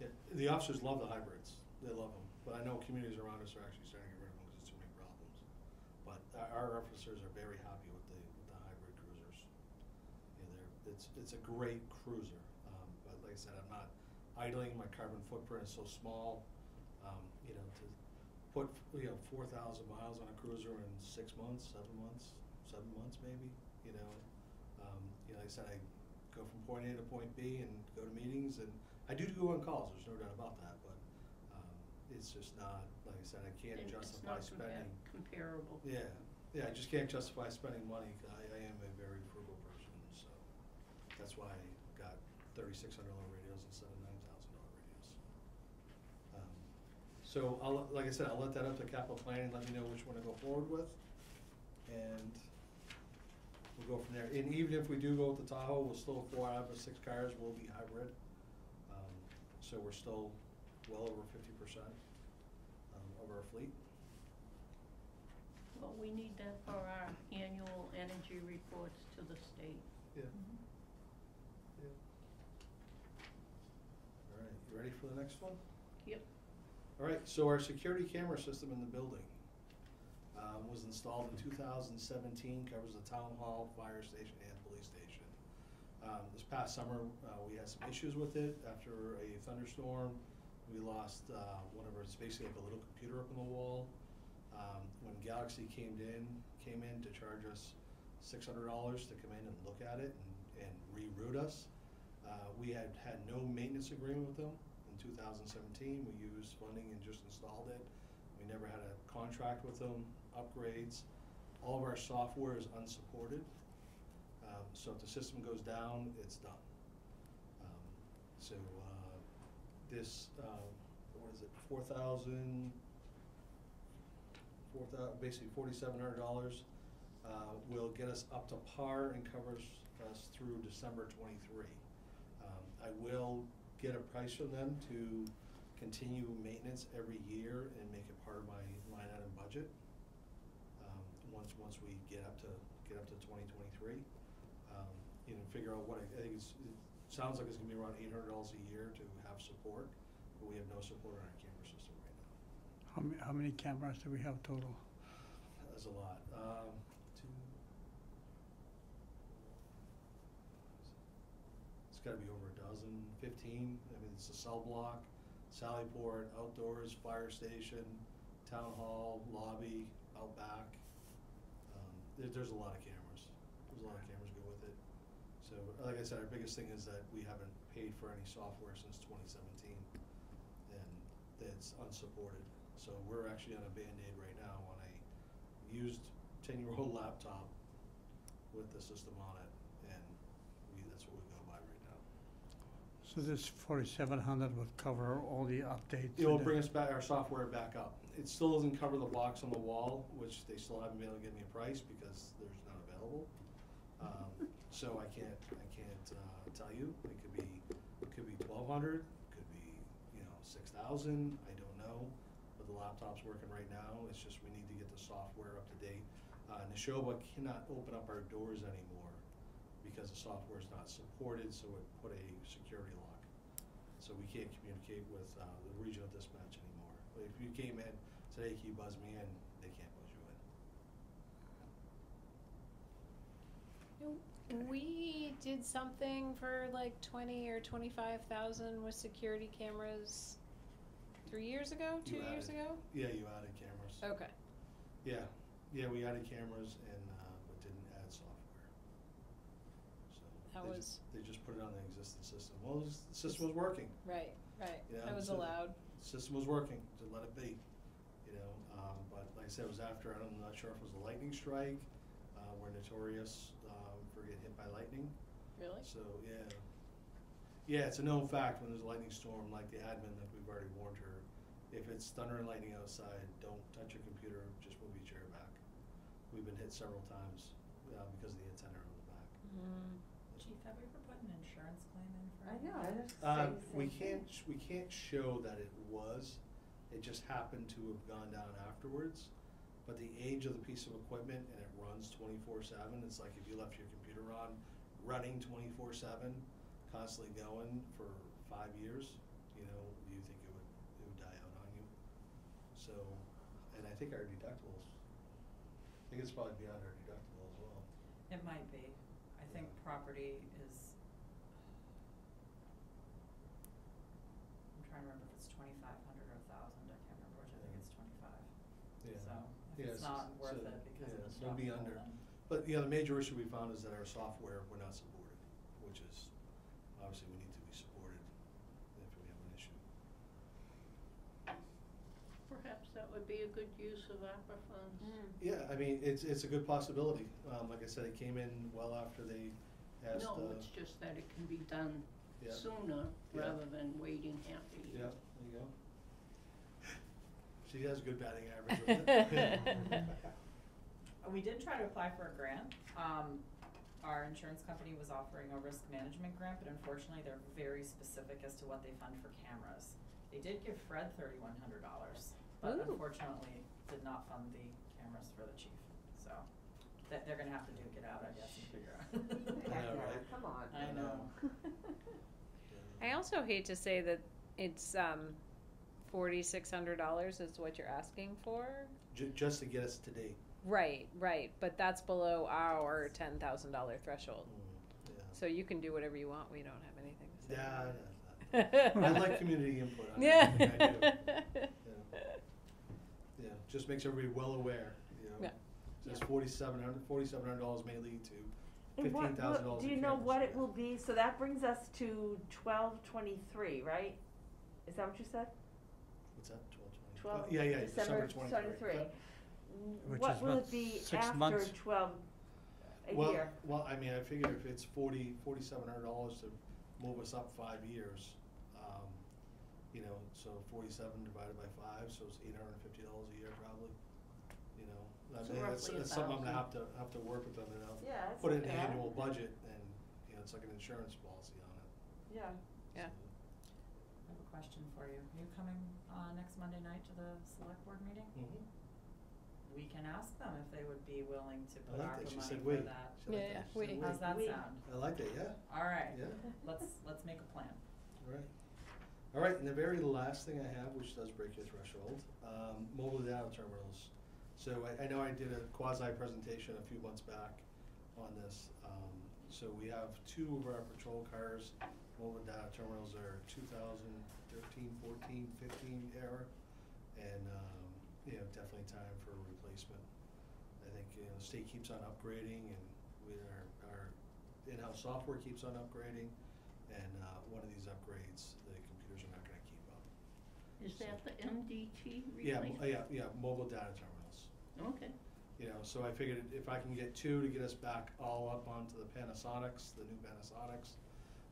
Yeah, the officers love the hybrids, they love them, but I know communities around us are actually starting to get rid of them because it's too many problems. But our, officers are very happy with the, with the hybrid cruisers. Yeah, it's, it's a great cruiser, um, but like I said, I'm not idling, my carbon footprint is so small. You know, to put, you know, four thousand miles on a cruiser in six months, seven months, seven months maybe, you know. Um, you know, like I said, I go from point A to point B and go to meetings, and I do go on calls, there's no doubt about that, but, um, it's just not, like I said, I can't It's justify not spending. Comparable. Yeah, yeah, I just can't justify spending money, 'cause I, I am a very frugal person, so that's why I got thirty-six hundred dollar radios instead of nine thousand dollar radios. Um, So I'll, like I said, I'll let that up to capital planning, let me know which one to go forward with, and we'll go from there. And even if we do go with the Tahoe, we'll still, four out of the six cars will be hybrid. Um, So we're still well over fifty percent um, of our fleet. Well, we need that for our annual energy reports to the state. Yeah. Yeah. All right, you ready for the next one? All right, so our security camera system in the building um, was installed in two thousand seventeen, covers the town hall, fire station, and police station. Um, This past summer, uh, we had some issues with it after a thunderstorm. We lost uh, one of our, it's basically like a little computer up on the wall. Um, When Galaxy came in, came in to charge us six hundred dollars to come in and look at it and, and reroute us. Uh, we had had no maintenance agreement with them two thousand seventeen, we used funding and just installed it. We never had a contract with them, upgrades. All of our software is unsupported. Um, so if the system goes down, it's done. Um, So, uh, this, uh, what is it, four thousand, four thou, basically forty-seven hundred dollars, uh, will get us up to par and covers us through December twenty-three. Um, I will get a price from them to continue maintenance every year and make it part of my line item budget. Um, once, once we get up to, get up to twenty twenty-three. Um, you know, figure out what, I I think it's, it sounds like it's gonna be around eight hundred dollars a year to have support, but we have no support on our camera system right now. How many, how many cameras do we have total? That's a lot. Um, two. It's gotta be over a dozen, fifteen. I mean, it's a cell block, Sallyport, outdoors, fire station, town hall, lobby, out back. Um, there, there's a lot of cameras. There's a lot of cameras go with it. So, like I said, our biggest thing is that we haven't paid for any software since twenty seventeen. And that's unsupported. So we're actually on a Band-Aid right now on a used ten-year-old (laughs) laptop with the system on it, and we, that's what we go by right now. So this forty-seven hundred would cover all the updates? It will and bring us back, our software back up. It still doesn't cover the box on the wall, which they still haven't been able to give me a price because there's none available. Um, So I can't, I can't, uh, tell you. It could be, it could be twelve hundred, could be, you know, six thousand, I don't know. But the laptop's working right now. It's just we need to get the software up to date. Uh, Nashoba cannot open up our doors anymore because the software is not supported, so it put a security lock. So we can't communicate with uh, the regional dispatch anymore. But if you came in, hey, can you buzz me in, they can't buzz you in. We did something for like twenty or twenty-five thousand with security cameras three years ago, two You years ago? Yeah, you added cameras. Okay. Yeah, yeah, we added cameras and, uh, but didn't add software. So That they was- just- They just put it on the existing system. Well, the system was working. Right, right. Yeah, That was so- allowed. System was working, to let it be, you know, um, but like I said, it was after, I'm not sure if it was a lightning strike. Uh, we're notorious, um, for getting hit by lightning. Really? So, yeah. Yeah, it's a known fact when there's a lightning storm, like the admin, like we've already warned her. If it's thunder and lightning outside, don't touch your computer, just move your chair back. We've been hit several times, uh, because of the antenna on the back. Mm. Chief, have we ever put an insurance claim in for? I any know, I that? just say Um, the we thing. can't, sh- we can't show that it was, it just happened to have gone down afterwards. But the age of the piece of equipment and it runs twenty-four seven, it's like if you left your computer on, running twenty-four seven, constantly going for five years, you know, do you think it would, it would die out on you? So, and I think our deductibles, I think it's probably beyond our deductible as well. It might be. I think property is. I'm trying to remember if it's twenty-five hundred or a thousand, I can't remember which, I think it's twenty-five. Yeah. So, Yeah, if it's not so- worth it because of yeah, the so it'll be under. then. But, you know, the major issue we found is that our software, we're not supported, which is, obviously, we need to be supported if we have an issue. Perhaps that would be a good use of ARPA funds. Mm. Yeah, I mean, it's, it's a good possibility. Um, like I said, it came in well after they asked, uh. No, it's just that it can be done Yeah. sooner Yeah. rather than waiting half a Yeah, year. there you go. She has a good batting average. (laughs) We did try to apply for a grant. Um, our insurance company was offering a risk management grant, but unfortunately, they're very specific as to what they fund for cameras. They did give Fred thirty-one hundred dollars, but Ooh. unfortunately, did not fund the cameras for the chief, so. That, they're gonna have to duke it out, I guess, and figure out. Heck Yeah, yeah, right. come on. I know. (laughs) I also hate to say that it's, um, forty-six hundred dollars is what you're asking for. Ju- just to get us to date. Right, right, but that's below our ten thousand dollar threshold. Mm, Yeah. So you can do whatever you want, we don't have anything to say. Yeah, about I it. I like community input on Yeah. everything I do. (laughs) Yeah. Yeah, just makes everybody well aware, you know. Yeah. Says forty-seven hundred, forty-seven hundred dollars may lead to And what- fifteen thousand what- dollars Do you know what it will be? So that brings us to twelve twenty-three, right? Is that what you said? What's that, twelve twenty? Twelve, Yeah, yeah, December December twenty-three. twenty-three. Which What is will what, it be six after months? twelve, a Well, year? well, I mean, I figure if it's forty, forty-seven hundred dollars to move us up five years, um, you know, so forty-seven divided by five, so it's eight hundred and fifty dollars a year probably. You know, I So mean, that's, roughly a that's something I'm gonna have to, have to work with them and I'll that's put it in the okay. annual budget and, you know, it's like an insurance policy on it. Yeah. Yeah. I have a question for you. Are you coming, uh, next Monday night to the select board meeting? Mhm. We can ask them if they would be willing to I put like ARPA that, she money said for wait. that. She liked Yeah, that. She said we. wait. How's that We- sound? I like that, yeah. All right, Yeah. let's, let's make a plan. All right. All right, and the very last thing I have, which does break your threshold, um, mobile data terminals. So I, I know I did a quasi presentation a few months back on this. Um, so we have two of our patrol cars, mobile data terminals are 2013, 14, 15 era. And, um, you know, definitely time for a replacement. I think, you know, the state keeps on upgrading and we, our, our in-house software keeps on upgrading. And, uh, one of these upgrades, the computers are not gonna keep up. Is that the MDT Yeah, replacement? yeah, yeah, mobile data terminals. Okay, You know, so I figured if I can get two to get us back all up onto the Panasonics, the new Panasonics,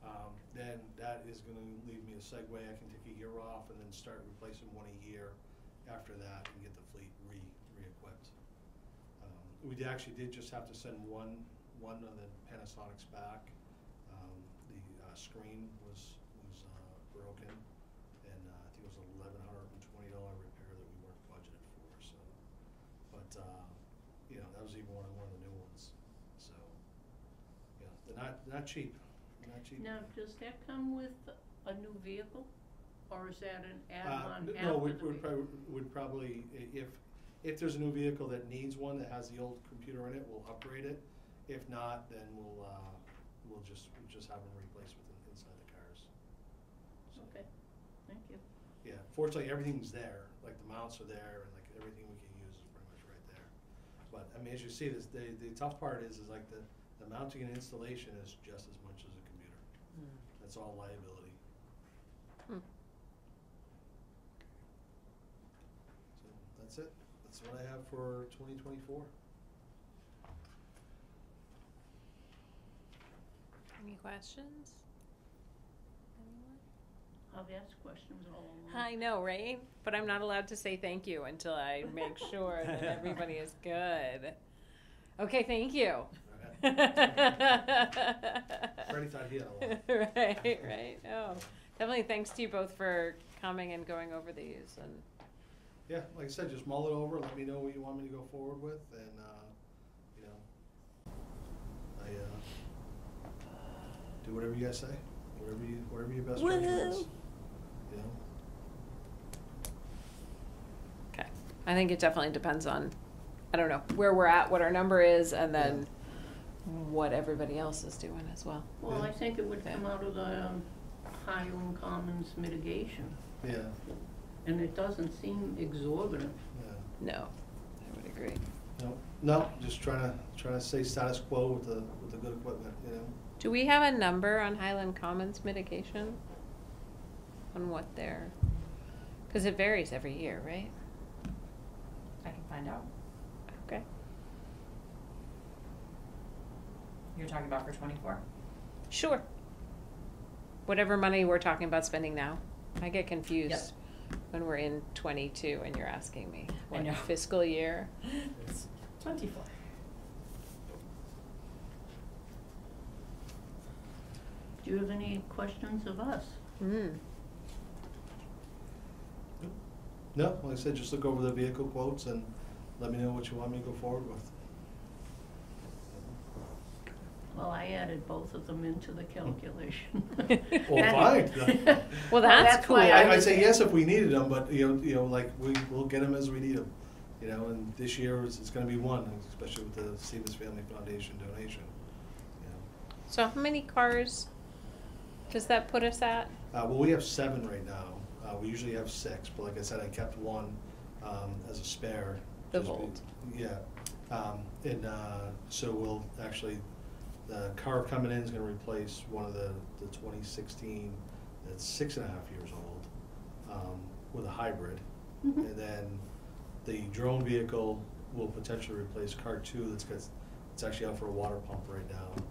um, then that is gonna leave me a segue, I can take a year off and then start replacing one a year after that and get the fleet re, re-equipped. Um, We actually did just have to send one, one of the Panasonics back. Um, the, uh, screen was, was, uh, broken and, uh, I think it was eleven hundred and twenty dollar repair that we weren't budgeted for, so. But, uh, you know, that was even one of, one of the new ones, so, yeah, they're not, not cheap, cheap. now, does that come with a new vehicle, or is that an Uh, add-on after No, the would, would probably, would probably, i- if, if there's a new vehicle that needs one that has the old computer in it, we'll upgrade it. If not, then we'll, uh, we'll just, we'll just have them replaced within, inside the cars. So, Okay, thank you. Yeah, fortunately, everything's there, like the mounts are there and like everything we can use is pretty much right there. But, I mean, as you see, this, the, the tough part is, is like the, the mounting and installation is just as much as a. That's all liability. Hmm. So, that's it, that's what I have for twenty twenty-four. Any questions? Anyone? I've asked questions all along. I know, right? But I'm not allowed to say thank you until I make sure that (laughs) everybody is good. Okay, thank you. (laughs) Freddie thought he had a lot. (laughs) right, right. Oh, definitely thanks to you both for coming and going over these and Yeah, like I said, just mull it over, let me know what you want me to go forward with, and, uh, you know, I, uh, do whatever you guys say, whatever you, whatever your best judgment is. Woo. You know, Okay. I think it definitely depends on, I don't know, where we're at, what our number is, and then what everybody else is doing as well. Well, I think it would Yeah. come out of the um, Highland Commons mitigation, yeah, and it doesn't seem exorbitant. yeah. No, I would agree. No, no, just trying to, trying to stay status quo with the, with the good equipment, you know? Do we have a number on Highland Commons mitigation? On what they're, because it varies every year, right? I can find out. Okay. You're talking about for twenty-four? Sure. Whatever money we're talking about spending now. I get confused when we're in twenty-two and you're asking me I what fiscal year. It's twenty-four. Do you have any questions of us? Mm. No, like I said, just look over the vehicle quotes and let me know what you want me to go forward with. Well, I added both of them into the calculation. (laughs) Well, fine. (laughs) Well, that's why cool. I I, I'd say yes if we needed them, but, you know, you know, like, we, we'll get them as we need them. You know, and this year, it's, it's gonna be one, especially with the Stevens Family Foundation donation, you know. So how many cars does that put us at? Uh, well, we have seven right now. Uh, we usually have six, but like I said, I kept one, um, as a spare. The just be- Volt. Yeah, um, and, uh, so we'll actually, the car coming in is gonna replace one of the, the twenty sixteen, that's six and a half years old, um, with a hybrid. Mhm. And then the drone vehicle will potentially replace car two that's got, it's actually out for a water pump right now.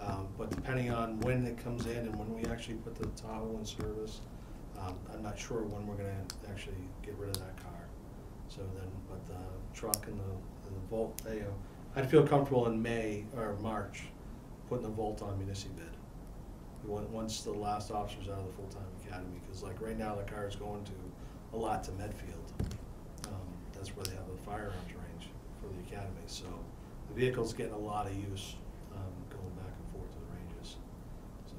Um, but depending on when it comes in and when we actually put the Tahoe in service, um, I'm not sure when we're gonna actually get rid of that car. So then, but the truck and the, and the Volt, they, uh, I'd feel comfortable in May or March, putting the Volt on municipal bid. Once, once the last officer's out of the full-time academy, cause like right now, the car is going to, a lot to Medfield. Um, that's where they have the firearms range for the academy, so the vehicle's getting a lot of use, um, going back and forth to the ranges, so.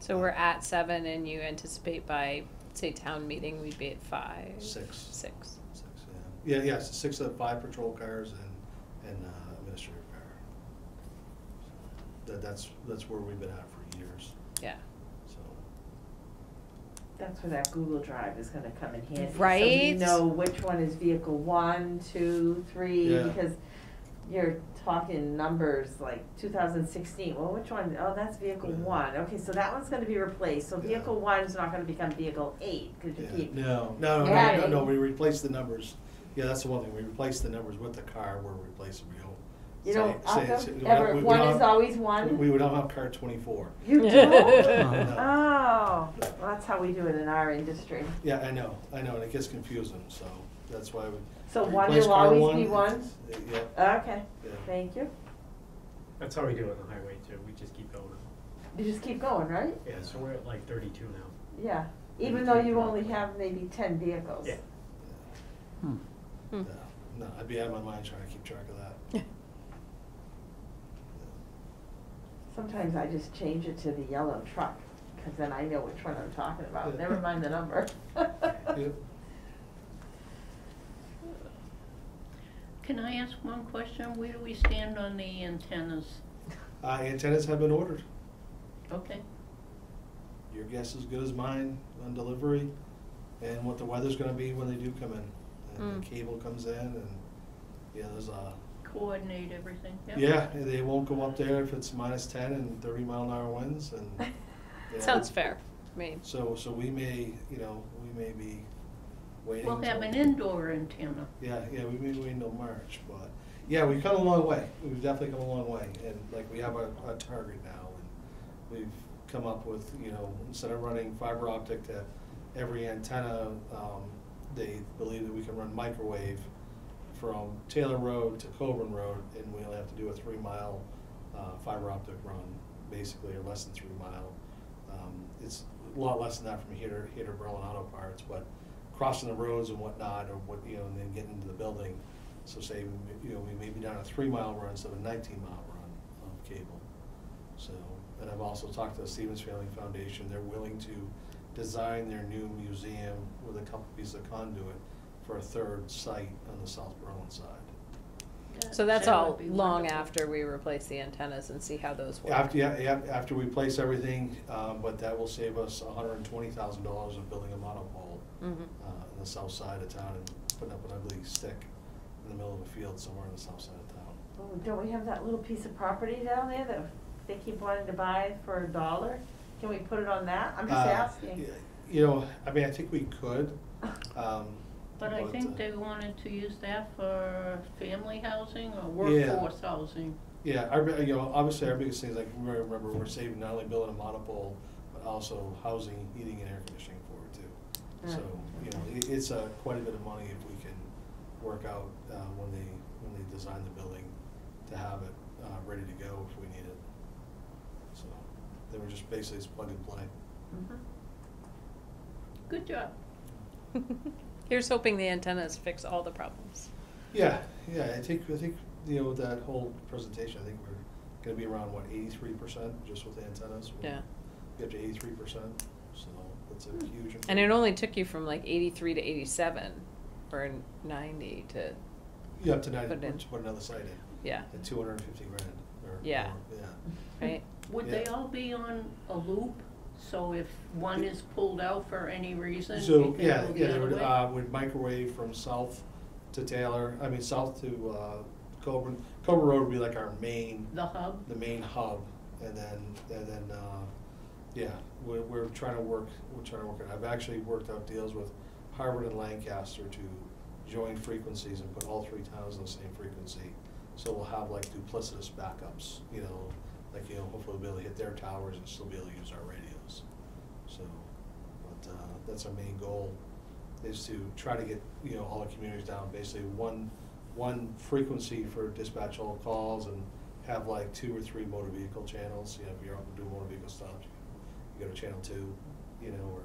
So we're at seven and you anticipate by, say, town meeting, we'd be at five? Six. Six. Six, yeah. Yeah, yes, six of five patrol cars and, and uh. That, that's, that's where we've been at for years, Yeah. so. That's where that Google Drive is gonna come in handy. Right. So we Right? know which one is vehicle one, two, three, Yeah. because you're talking numbers like two thousand sixteen, well, which one, oh, that's vehicle Yeah. one, okay, so that one's gonna be replaced, so Yeah. vehicle one's not gonna become vehicle eight, cause you yeah. keep. No, no, no, no, no, adding. no, we replace the numbers. Yeah, that's the one thing, we replace the numbers with the car, we're replacing, we don't. You say- don't say- up say- them, we ever, we one don't- is always one? We, would don't have car twenty-four. You (laughs) do? No. Oh, well, that's how we do it in our industry. Yeah, I know, I know, and it gets confusing, so that's why we. So one will car always be one? Yeah, Okay, yeah. thank you. That's how we do it on the highway too, we just keep going. You just keep going, right? Yeah, so we're at like thirty-two now. Yeah, even though you only have maybe ten vehicles. Yeah. Hmm. Hmm. Yeah. No, I'd be out of my mind trying to keep track of that. (laughs) Sometimes I just change it to the yellow truck, cause then I know which one I'm talking about, never mind the number. (laughs) Yep. Can I ask one question? Where do we stand on the antennas? Uh, antennas have been ordered. Okay, Your guess is as good as mine on delivery and what the weather's gonna be when they do come in. And the Mm. cable comes in and, yeah, there's a, coordinate everything, yeah? yeah, they won't go up there if it's minus ten and thirty mile an hour winds and. (laughs) yeah. Sounds fair, I mean, So, so we may, you know, we may be waiting. We'll have till- an indoor antenna. Yeah, yeah, we may wait until March, but, yeah, we've come a long way. We've definitely come a long way, and like, we have a, a target now, and we've come up with, you know, instead of running fiber optic to every antenna, um, they believe that we can run microwave from Taylor Road to Coburn Road, and we only have to do a three mile, uh, fiber optic run, basically, or less than three mile. Um, it's a lot less than that from here to, here to Berlin Auto Parts, but crossing the roads and whatnot, or what, you know, and then getting into the building. So say, you know, we may be down a three mile run instead of a nineteen mile run of cable. So, and I've also talked to the Stevens Family Foundation, they're willing to design their new museum with a couple pieces of conduit for a third site on the South Berlin side. so that's That all would be long wonderful. after we replace the antennas and see how those work. After, yeah, yeah, after we place everything, um, but that will save us hundred and twenty thousand dollars of building a monopole, Mhm. uh, on the south side of town and putting up an ugly stick in the middle of a field somewhere on the south side of town. Oh, Don't we have that little piece of property down there that they keep wanting to buy for a dollar? Can we put it on that? I'm just Uh, asking. y- You know, I mean, I think we could, (laughs) um. But I uh, think they wanted to use that for family housing or workforce housing. Yeah, our, bi- you know, obviously our biggest thing is like, remember, we're saving not only building a monopole, but also housing, heating and air conditioning for it too. So, you know, it, it's a quite a bit of money if we can work out, uh, when they, when they design the building to have it, uh, ready to go if we need it, so. They were just basically it's plug and play. Mhm. Good job. (laughs) Here's hoping the antennas fix all the problems. Yeah, yeah, I think, I think, you know, that whole presentation, I think we're gonna be around, what, eighty-three percent just with the antennas? We'll Yeah. Get to eighty-three percent, so that's a hmm. huge improvement. And it only took you from like eighty-three to eighty-seven, or ninety to, Yeah, up to ninety, put in. to put another site in, yeah, at two hundred and fifty grand, or Yeah. more, yeah. right? Would they all be on a loop? So if one is pulled out for any reason, So, it can yeah, go the yeah, they other would, way? uh, would microwave from south to Taylor, I mean, south to, uh, Coburn. Coburn Road would be like our main, The hub? the main hub, and then, and then, uh, yeah, we're, we're trying to work, we're trying to work it. I've actually worked out deals with Harvard and Lancaster to join frequencies and put all three towns on the same frequency. So we'll have like duplicitous backups, you know, like, you know, hopefully we'll be able to hit their towers and still be able to use our radios. So, but, uh, that's our main goal, is to try to get, you know, all the communities down, basically one, one frequency for dispatch all calls and have like two or three motor vehicle channels, you know, if you're up and doing motor vehicle stops, you go to channel two, you know, or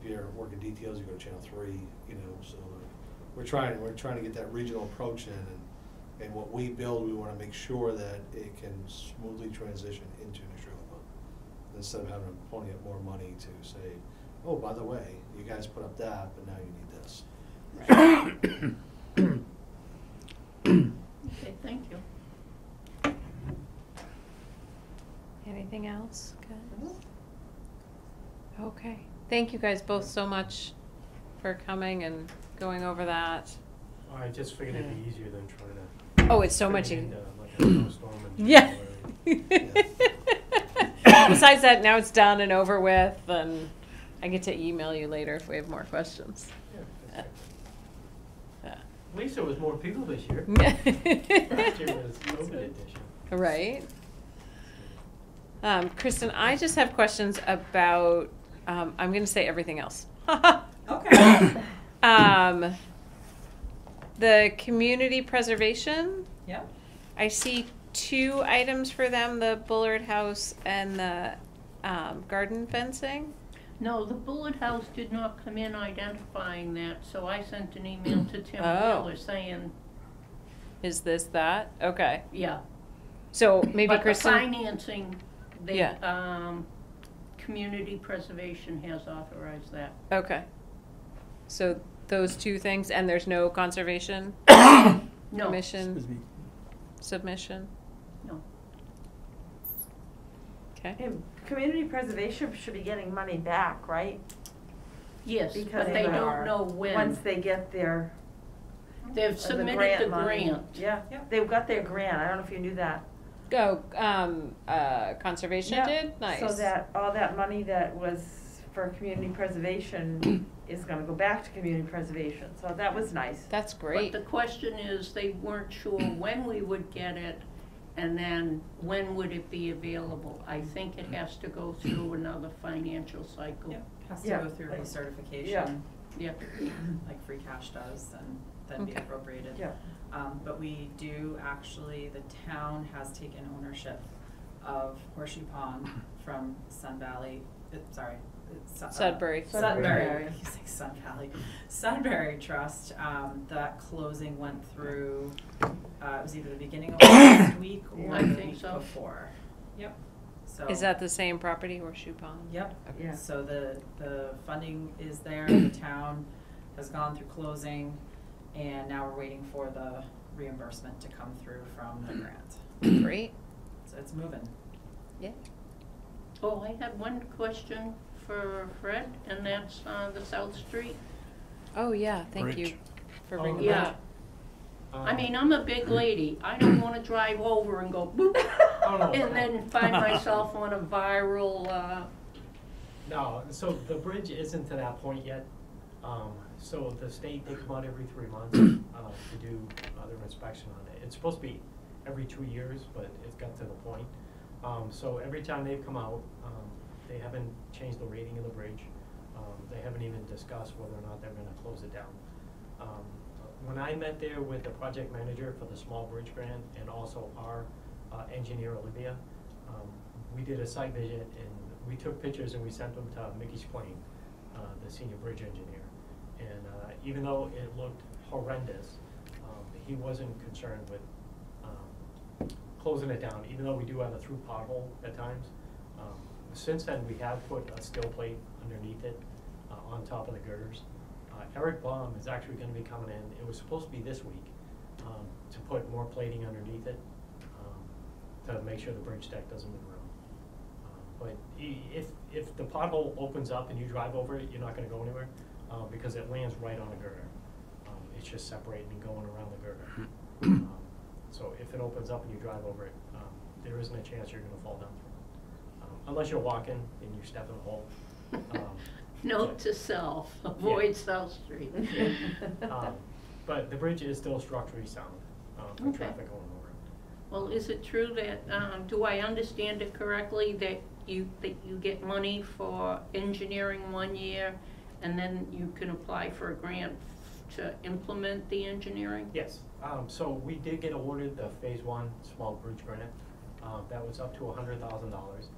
if you're working details, you go to channel three, you know, so uh, we're trying, we're trying to get that regional approach in and, and what we build, we wanna make sure that it can smoothly transition into. Instead of having to pony up more money to say, oh, by the way, you guys put up that, but now you need this. Okay, thank you. Anything else? Good. Okay, thank you guys both so much for coming and going over that. Oh, I just figured it'd be easier than trying to. Oh, it's so much easier. into uh, like a snowstorm and (laughs) Yeah. (laughs) January. (laughs) Besides that, now it's done and over with, and I get to email you later if we have more questions. Yeah, that's Yeah. At least there was more people this year. (laughs) Last year was COVID edition. Right. Um, Kristen, I just have questions about, um, I'm gonna say everything else. (laughs) Okay. Um, the community preservation, Yep. I see two items for them, the Bullard House and the, um, garden fencing. No, the Bullard House did not come in identifying that, so I sent an email to (clears throat) Tim Oh. Wheeler saying, Is this that? Okay. yeah. So maybe But the Kristen, financing, they, Yeah. um, community preservation has authorized that. okay. So those two things, and there's no conservation (coughs) No, commission submission? No. Okay. And community preservation should be getting money back, right? Yes, Because but they are- don't know when. Once they get their. They've uh, the submitted the money. grant. Yeah, Yep. they've got their grant, I don't know if you knew that. Go, um, uh, conservation Yeah, did? Nice. So that, all that money that was for community preservation (clears throat) is gonna go back to community preservation, so that was nice. That's great. But the question is, they weren't sure when we would get it, and then when would it be available? I think it has to go through another financial cycle. Yep. Has to Yeah. go through Yeah. recertification, Yeah, (clears throat) like free cash does, and then be Okay. appropriated. Yeah. Um, but we do actually, the town has taken ownership of Horseshoe Pond (laughs) from Sun Valley, uh, sorry. It's Su- uh, Sudbury. Sudbury, Sudbury. I'm Sun Valley. Sudbury Trust, um, that closing went through, uh, it was either the beginning of last (coughs) week or I the think week so. before. Yep, so. Is that the same property, Horseshoe Pond? Yep. Yeah. So the, the funding is there, (coughs) the town has gone through closing, and now we're waiting for the reimbursement to come through from the grant. Great. So it's moving. Yeah. oh, I had one question for Fred, and that's, uh, the South Street. Oh, yeah, thank you Bridge. for Oh, bringing Yeah. that up. I Um, mean, I'm a big lady, I don't wanna drive over and go boop, Oh, no. and then find myself on a viral, uh, No, so the bridge isn't to that point yet. Um, so the state, they come out every three months, uh, to do other inspection on it. It's supposed to be every two years, but it's got to the point. Um, so every time they've come out, um, they haven't changed the rating of the bridge. Um, they haven't even discussed whether or not they're gonna close it down. Um, when I met there with the project manager for the small bridge grant and also our, uh, engineer Olivia, um, we did a site visit and we took pictures and we sent them to Mickey Splain, uh, the senior bridge engineer. And, uh, even though it looked horrendous, um, he wasn't concerned with, um, closing it down, even though we do have a through pothole at times. Um, Since then, we have put a steel plate underneath it, uh, on top of the girders. Uh, Eric Baum is actually gonna be coming in, it was supposed to be this week, um, to put more plating underneath it, um, to make sure the bridge deck doesn't move around. Uh, But i- if, if the pothole opens up and you drive over it, you're not gonna go anywhere, uh, because it lands right on the girder. Um, It's just separating and going around the girder. Um, So if it opens up and you drive over it, um, there isn't a chance you're gonna fall down through. Um, Unless you're walking and you step in a hole. Um, (laughs) Note to self, (laughs) avoid South Street. (laughs) um, But the bridge is still structurally sound, uh, for Okay. traffic going over it. Well, is it true that, um, do I understand it correctly, that you, that you get money for engineering one year, and then you can apply for a grant to implement the engineering? Yes, um, so we did get awarded the phase one small bridge grant, uh, that was up to a hundred thousand dollars.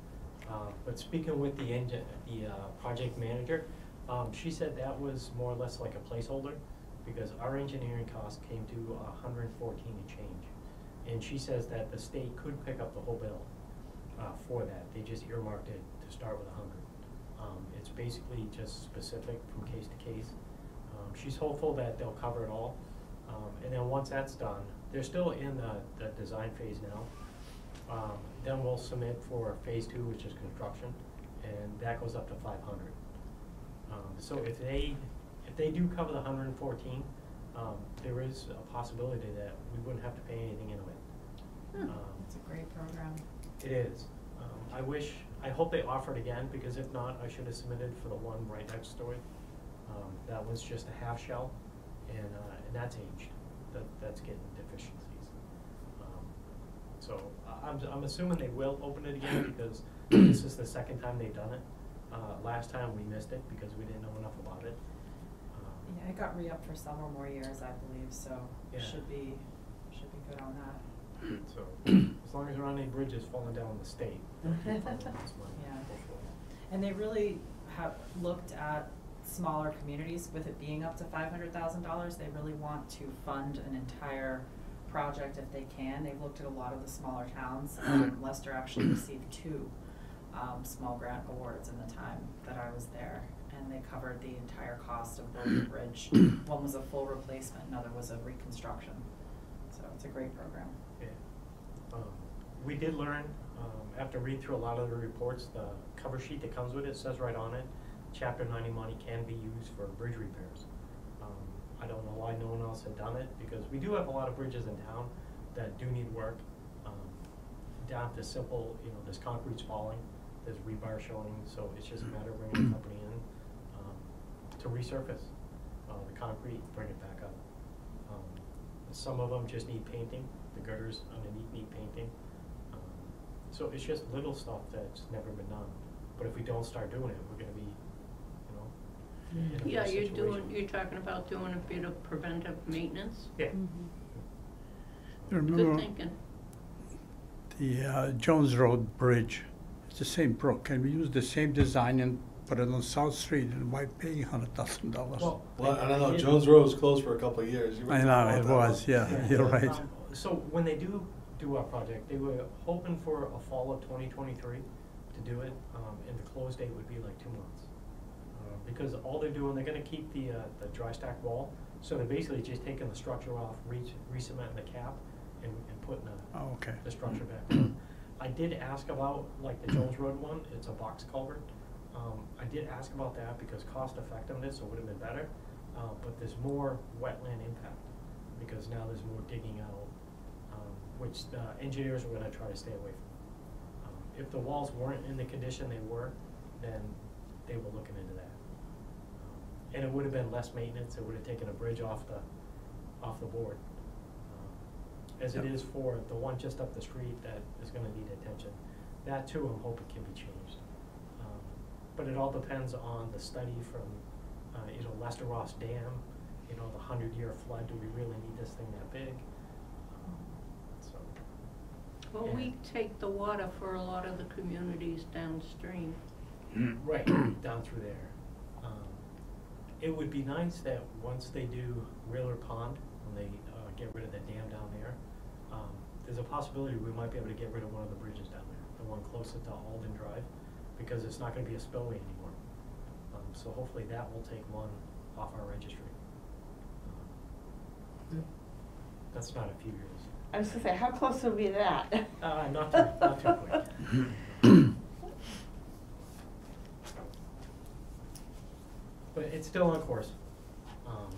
Uh, but speaking with the the, uh, project manager, um, she said that was more or less like a placeholder, because our engineering cost came to hundred and fourteen and change. And she says that the state could pick up the whole bill, uh, for that, they just earmarked it to start with hundred. Um, it's basically just specific from case to case. Um, she's hopeful that they'll cover it all. Um, and then once that's done, they're still in the, the design phase now. Um, then we'll submit for phase two, which is construction, and that goes up to five hundred. Um, so if they, if they do cover the hundred and fourteen, um, there is a possibility that we wouldn't have to pay anything into it. Hmm. Um, It's a great program. it is. Um, I wish, I hope they offer it again, because if not, I should have submitted for the one right next to it. Um, that was just a half shell, and, uh, and that's aged, that, that's getting So, I- I'm, I'm assuming they will open it again, because this is the second time they've done it. Uh, last time we missed it because we didn't know enough about it. Um, Yeah, it got re-upped for several more years, I believe, so Yeah. should be, should be good on that. So, as long as there aren't any bridges falling down in the state. (laughs) they'll keep funding this money, Yeah. hopefully. And they really have looked at smaller communities, with it being up to five hundred thousand dollars, they really want to fund an entire project if they can. They've looked at a lot of the smaller towns, (clears throat) um, Leicester actually received two, um, small grant awards in the time that I was there. And they covered the entire cost of William Bridge. (clears throat) One was a full replacement, another was a reconstruction. So it's a great program. Yeah. Um, We did learn, um, after reading through a lot of the reports, the cover sheet that comes with it says right on it, chapter ninety money can be used for bridge repairs. I don't know why no one else had done it, because we do have a lot of bridges in town that do need work. Um, Down to simple, you know, this concrete's falling, there's rebar showing, so it's just a matter of bringing the company in, um, to resurface, uh, the concrete, bring it back up. Um, Some of them just need painting, the girders underneath need painting. Um, So it's just little stuff that's never been done. But if we don't start doing it, we're gonna be, you know, in a Yeah, you're doing, you're talking about doing a bit of preventive maintenance? Yeah. You Good remember thinking. the uh, Jones Road Bridge? It's the same brook. Can we use the same design and put it on South Street and why pay hundred thousand dollars? Well, Well, I don't know, Jones Road was closed for a couple of years. You I were- know, it was, yeah, (laughs) you're right. Um, So when they do do our project, they were hoping for a fall of twenty twenty-three to do it, um, and the close date would be like two months. Uh, Because all they're doing, they're gonna keep the, uh, the dry stack wall, so they're basically just taking the structure off, re- re-cementing the cap, and, and putting the, Oh, okay. the structure back on. I did ask about, like, the Jones Road one, it's a box culvert. Um, I did ask about that because cost effectiveness, it would have been better, uh, but there's more wetland impact, because now there's more digging out, um, which the engineers are gonna try to stay away from. Um, If the walls weren't in the condition they were, then they were looking into And it would have been less maintenance, it would have taken a bridge off the, off the board. Um, As it Yep. is for the one just up the street that is gonna need attention. That too, I'm hoping can be changed. Um, But it all depends on the study from, uh, you know, Lester Ross Dam, you know, the hundred-year flood, do we really need this thing that big? Um, So, Well, we take the water for a lot of the communities downstream. Right, down through there. It would be nice that once they do Wheeler Pond, when they uh, get rid of the dam down there, um, there's a possibility we might be able to get rid of one of the bridges down there, the one closest to Alden Drive, because it's not gonna be a spillway anymore. Um, So hopefully that will take one off our registry. Um, That's not a few years. I was gonna say, how close will be that? Uh, not too, not too quick. (laughs) But it's still on course. Um,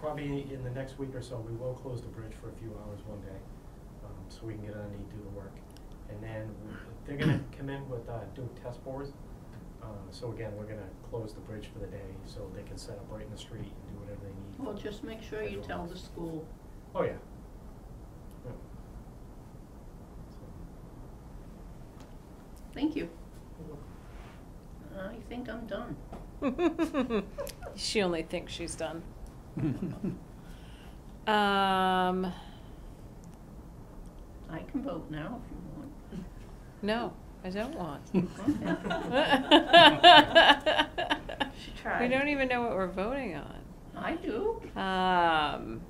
Probably in the next week or so, we will close the bridge for a few hours one day, um, so we can get underneath, do the work. And then w- they're gonna (clears throat) come in with, uh, doing test bores. Uh, so again, we're gonna close the bridge for the day, so they can set up right in the street and do whatever they need. Well, just make sure you tell the school. Oh, yeah. Yeah. Thank you. So, I think I'm done. (laughs) She only thinks she's done. (laughs) Um, I can vote now if you want. no, I don't want. (laughs) She We don't even know what we're voting on. I do. Um,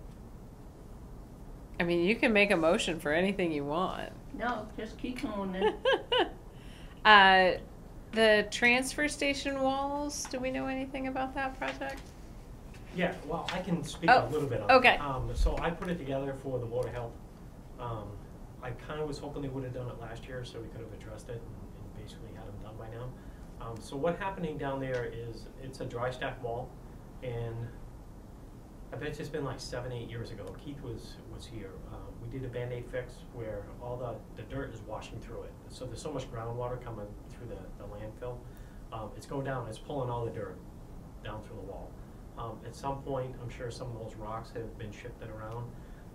I mean, you can make a motion for anything you want. No, just keep going then. Uh, the transfer station walls, do we know anything about that project? Yeah, well, I can speak a Oh, little bit on it. okay. Um, so I put it together for the Board of Health. Um, I kinda was hoping they would've done it last year, so we could've addressed it and, and basically had them done by now. Um, so what happening down there is, it's a dry stack wall, and I bet it's been like seven, eight years ago, Keith was, was here. Uh, we did a Band-Aid fix where all the, the dirt is washing through it. So there's so much groundwater coming through the, the landfill. Um, it's going down, it's pulling all the dirt down through the wall. Um, at some point, I'm sure some of those rocks have been shifted around,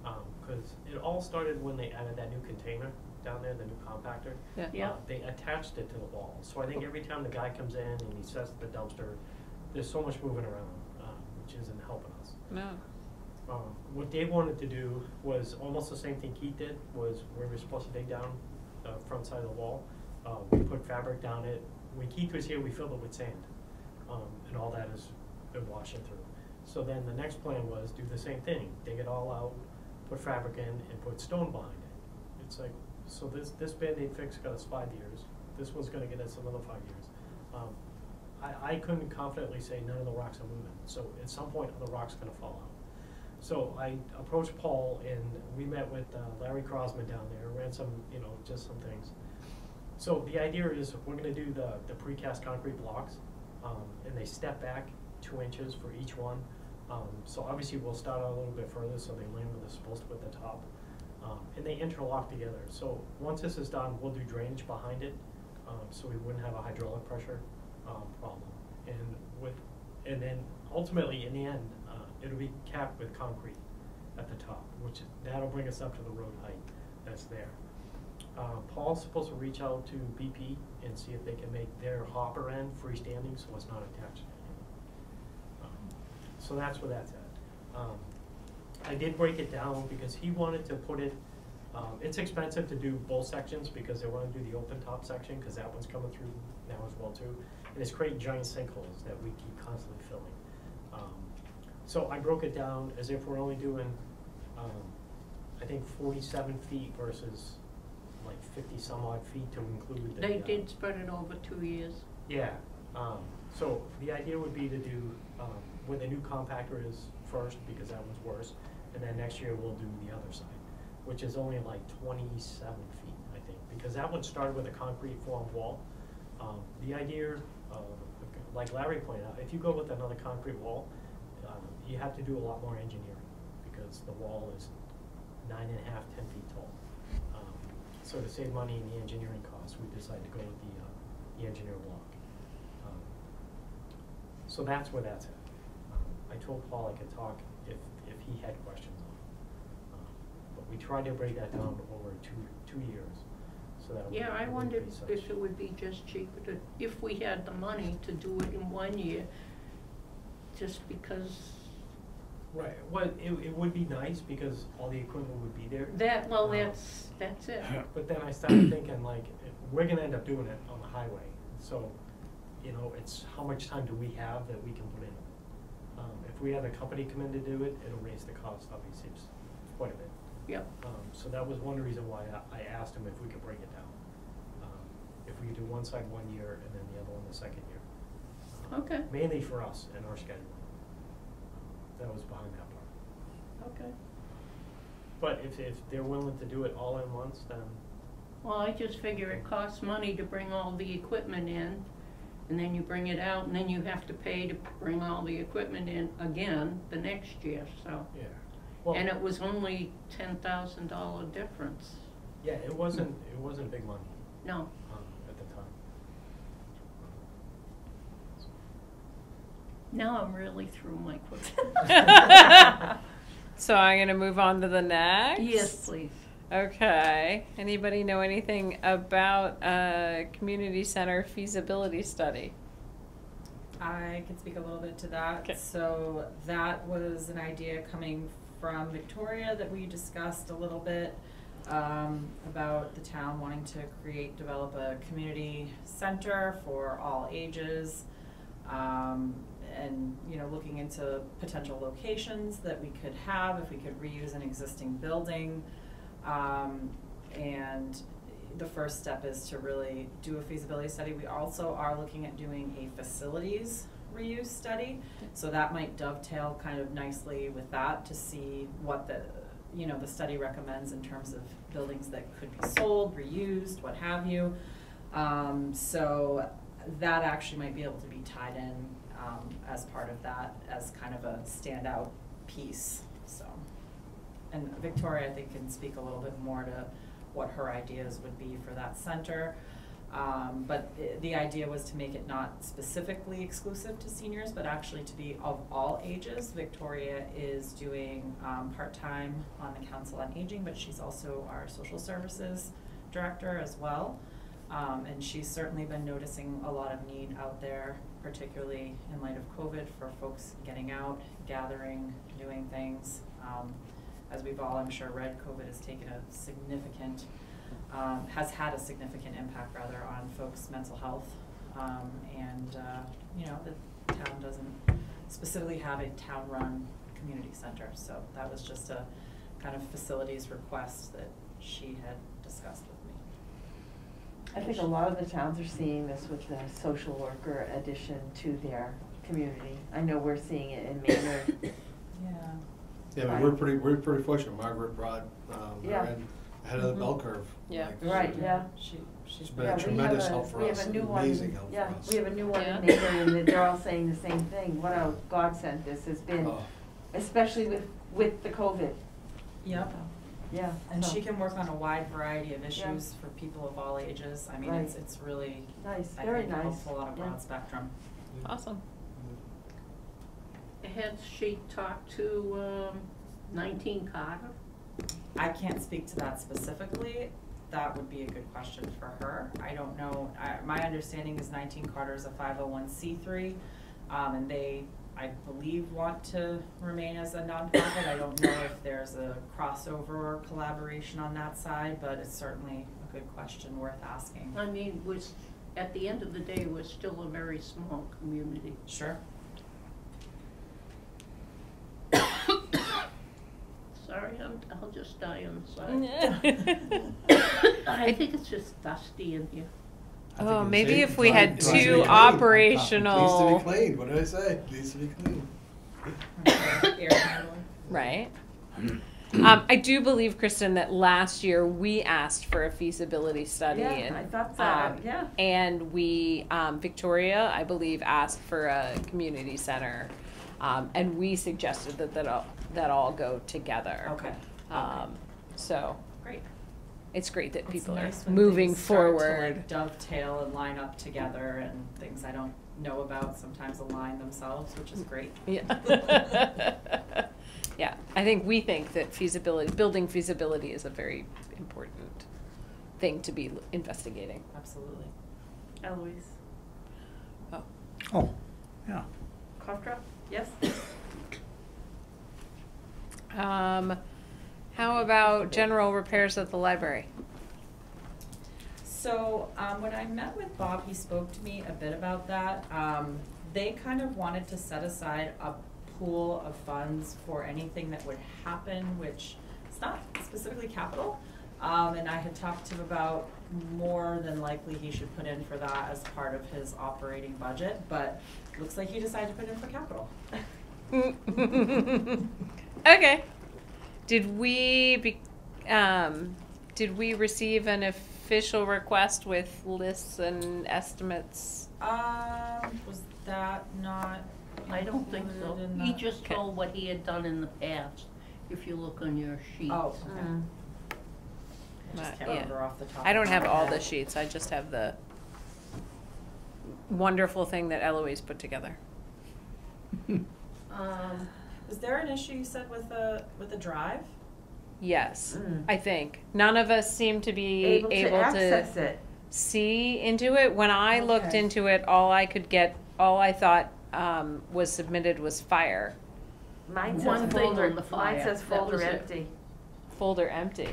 um, cause it all started when they added that new container down there, the new compactor. Yeah. Yeah. Uh, They attached it to the wall, so I think every time the guy comes in and he sets the dumpster, there's so much moving around, uh, which isn't helping us. No. Um, what Dave wanted to do was almost the same thing Keith did, was where we were supposed to dig down the front side of the wall. Uh, we put fabric down it, when Keith was here, we filled it with sand, um, and all that has been washing through. So then the next plan was do the same thing, dig it all out, put fabric in, and put stone behind it. It's like, so this, this Band-Aid fix got us five years, this one's gonna get us another five years. Um, I, I couldn't confidently say none of the rocks are moving, so at some point, the rock's gonna fall out. So I approached Paul and we met with uh, Larry Crosman down there, ran some, you know, just some things. So the idea is we're gonna do the, the precast concrete blocks, um, and they step back two inches for each one. Um, so obviously we'll start out a little bit further, so they land where they're supposed to at the top. Um, and they interlock together, so once this is done, we'll do drainage behind it, um, so we wouldn't have a hydraulic pressure, um, problem. And with, and then ultimately, in the end, uh, it'll be capped with concrete at the top, which, that'll bring us up to the road height that's there. Uh, Paul's supposed to reach out to BP and see if they can make their hopper end freestanding, so it's not attached to. Um, So that's where that's at. Um, I did break it down because he wanted to put it, um, it's expensive to do both sections because they wanna do the open top section, cause that one's coming through now as well too. And it's creating giant sinkholes that we keep constantly filling. Um, So I broke it down as if we're only doing, um, I think forty-seven feet versus like fifty some odd feet to include the. They uh, did spread it over two years. yeah, um, so the idea would be to do, um, where the new compactor is first, because that one's worse, and then next year we'll do the other side, which is only like twenty-seven feet, I think, because that one started with a concrete formed wall. Um, the idea, uh, like Larry pointed out, if you go with another concrete wall, um, you have to do a lot more engineering, because the wall is nine and a half, ten feet tall. So to save money in the engineering costs, we decided to go with the, uh, the engineer block. Um, So that's where that's at. Um, I told Paul I could talk if, if he had questions on it. Um, But we tried to break that down over two, two years, so that. Yeah, I it wouldn't wondered be such- if it would be just cheaper to, if we had the money to do it in one year, just because Right, well, it, it would be nice because all the equipment would be there. That, well, Um, that's, that's it. But then I started thinking like, if we're gonna end up doing it on the highway, so, you know, it's how much time do we have that we can put in? Um, if we had a company come in to do it, it'll raise the cost, obviously, it's quite a bit. Yep. Um, so that was one reason why I, I asked him if we could break it down. Um, If we could do one side one year and then the other one the second year. Um, Okay. Mainly for us and our scheduling. That was behind that part. Okay. But if, if they're willing to do it all in once, then, Well, I just figure it costs money to bring all the equipment in, and then you bring it out, and then you have to pay to bring all the equipment in again the next year, so. yeah. Well, And it was only ten thousand dollar difference. Yeah, it wasn't, it wasn't a big money, No, um, at the time. Now I'm really through my quick. (laughs) So I'm gonna move on to the next. Yes, please. Okay. Anybody know anything about a community center feasibility study? I can speak a little bit to that. Okay. So that was an idea coming from Victoria that we discussed a little bit um, about the town wanting to create, develop a community center for all ages. Um, and, you know, looking into potential locations that we could have, if we could reuse an existing building. Um, and the first step is to really do a feasibility study. We also are looking at doing a facilities reuse study. So that might dovetail kind of nicely with that to see what the, you know, the study recommends in terms of buildings that could be sold, reused, what have you. Um, so that actually might be able to be tied in, um, as part of that, as kind of a standout piece, so. And Victoria, I think, can speak a little bit more to what her ideas would be for that center. Um, but i- the idea was to make it not specifically exclusive to seniors, but actually to be of all ages. Victoria is doing, um, part-time on the Council on Aging, but she's also our social services director as well. Um, and she's certainly been noticing a lot of need out there, particularly in light of COVID, for folks getting out, gathering, doing things. Um, as we've all, I'm sure, read, COVID has taken a significant, um, has had a significant impact rather on folks' mental health. Um, and, uh, you know, the town doesn't specifically have a town-run community center, so that was just a kind of facilities request that she had discussed with. I think a lot of the towns are seeing this with the social worker addition to their community. I know we're seeing it in Maynard. (coughs) Yeah. Yeah, but we're pretty, we're pretty fortunate, Margaret brought, um, Yeah. her in ahead of the bell curve. Yeah. like, Right, yeah. She, she's It's been Yeah, a we tremendous have a- help for we have us, a new one- amazing help for Yeah, we have a new one Yeah. in Maynard, and (laughs) they're all saying the same thing. What a godsend this has been, Oh. especially with, with the COVID. Yep. Yeah. And so, she can work on a wide variety of issues for people of all ages. I mean, it's, Right. it's really, Nice, I very think, nice. helpful on a Yeah. broad spectrum. Awesome. Has she talked to, um, nineteen Carter? I can't speak to that specifically. That would be a good question for her. I don't know. I, my understanding is nineteen Carter is a five oh one C three. Um, and they, I believe, want to remain as a nonprofit. I don't know if there's a crossover or collaboration on that side, but it's certainly a good question worth asking. I mean, was, at the end of the day, we're still a very small community. Sure. Sorry, I'm, I'll just die on the side. (laughs) I think it's just dusty in here. I think Oh, it's maybe safe. if we had on- two to be clean. operational- Needs to be clean, what did I say? Needs to be clean. Air handling. Right. (coughs) Um, I do believe, Kristen, that last year we asked for a feasibility study. Yeah, and, I thought so, um, yeah. And we, um, Victoria, I believe, asked for a community center. Um, and we suggested that that all, that all go together. Okay. Um, so Great. It's great that It's people nice are when moving things start to, forward. like, dovetail and line up together and things I don't know about sometimes align themselves, which is great. (laughs) Yeah. yeah, I think we think that feasibility, building feasibility is a very important thing to be investigating. Absolutely. Eloise, Oh. Oh, yeah. Cough drop? Yes? Um, how about general repairs at the library? So, um, when I met with Bob, he spoke to me a bit about that. Um, they kind of wanted to set aside a pool of funds for anything that would happen, which it's not specifically capital. Um, and I had talked to him about more than likely he should put in for that as part of his operating budget, but looks like he decided to put in for capital. (laughs) okay. Did we be, um, did we receive an official request with lists and estimates? Um, was that not? I don't think so. included in He the- just Okay. told what he had done in the past, if you look on your sheets. Oh, okay. Mm. I just can't yeah. remember off the top. I don't of have my all head. the sheets, I just have the wonderful thing that Eloise put together. (laughs) Um, Was there an issue you said with the, with the drive? Yes, Mm. I think. None of us seem to be Able to access to it. see into it. When I looked into it, all I could get, all I thought um, was submitted was fire. Mine says One thing folder, on the mine fire, says folder was it. empty. Folder empty.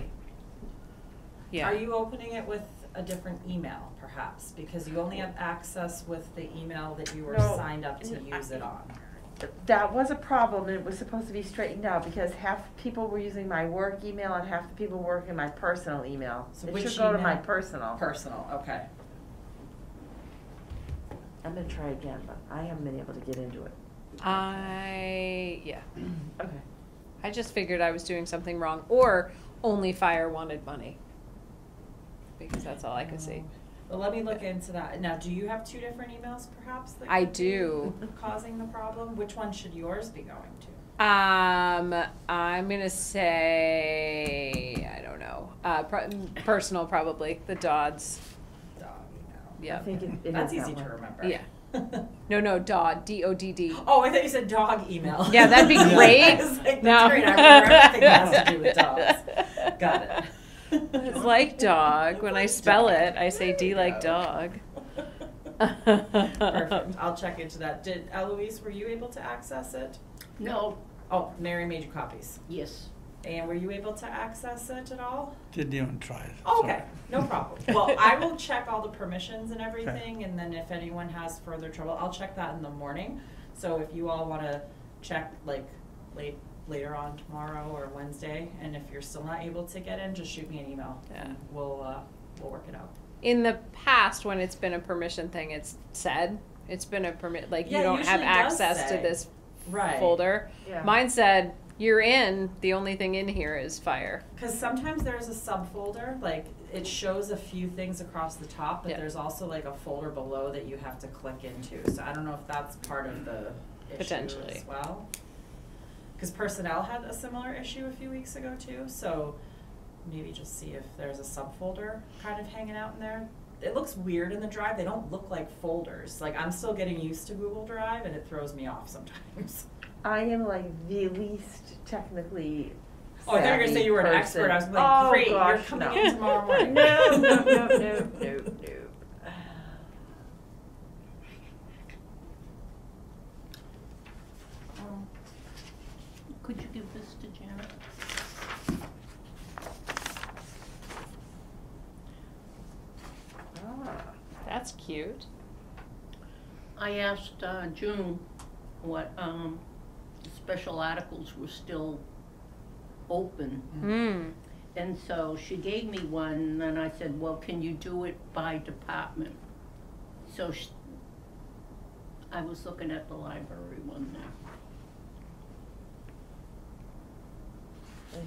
Yeah. Are you opening it with a different email, perhaps? Because you only have access with the email that you were No. signed up to use it on. That was a problem and it was supposed to be straightened out because half people were using my work email and half the people were working my personal email. So It which should go to my personal. Personal, okay. I'm gonna try again, but I haven't been able to get into it. I, yeah. (clears throat) Okay. I just figured I was doing something wrong, or only fire wanted money. Because that's all I could see. Well, let me look into that. Now, do you have two different emails perhaps? that I could be do. Causing the problem? Which one should yours be going to? Um, I'm gonna say, I don't know, uh, pro- personal probably, the Dodds, Dog email. yeah. Think it, it That's is easy that to one. remember. Yeah. (laughs) No, no, Dodd, D-O-D-D. Oh, I thought you said dog email. Yeah, that'd be (laughs) I great. was like, No. great. I remember everything that has to do with (laughs) dogs. Got it. It's like dog, when I spell dog. it, I say D like dog. Perfect. I'll check into that. Did Eloise, were you able to access it? no, Oh, Mary made you copies. yes. And were you able to access it at all? Didn't even try it. Oh, sorry. Okay, no problem. (laughs) Well, I will check all the permissions and everything, and then if anyone has further trouble, I'll check that in the morning. So if you all wanna check like late, later on tomorrow or Wednesday, and if you're still not able to get in, just shoot me an email. Yeah. and We'll, uh, we'll work it out. In the past, when it's been a permission thing, it's said, it's been a permit, like you don't have access to this Right. folder. Yeah. Mine said, you're in, the only thing in here is fire. Cause sometimes there's a subfolder, like it shows a few things across the top, but Yeah. there's also like a folder below that you have to click into. So I don't know if that's part of the issue Potentially. as well. Cause personnel had a similar issue a few weeks ago too, so maybe just see if there's a subfolder kind of hanging out in there. It looks weird in the drive, they don't look like folders, like I'm still getting used to Google Drive and it throws me off sometimes. (laughs) I am like the least technically Oh, I thought you were gonna say you were an person. expert, I was like, Oh, great, you're oh, coming no. in tomorrow morning. (laughs) No, no, no, no, (laughs) no, no. Could you give this to Janet? Ah. That's cute. I asked uh, June what um, special articles were still open. Hmm. And so she gave me one, and then I said, well, can you do it by department? So sh I was looking at the library one now.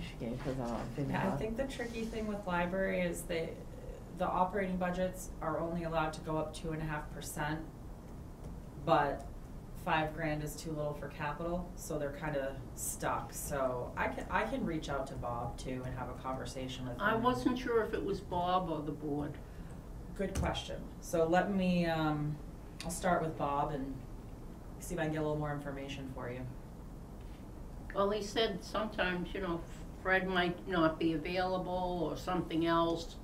She gave hers on Yeah, I think the tricky thing with library is they, the operating budgets are only allowed to go up two and a half percent. But five grand is too little for capital, so they're kinda stuck, so I can, I can reach out to Bob too and have a conversation with him. I wasn't sure if it was Bob or the board. Good question, so let me, um, I'll start with Bob and see if I can get a little more information for you. Well, he said sometimes, you know, Fred might not be available or something else,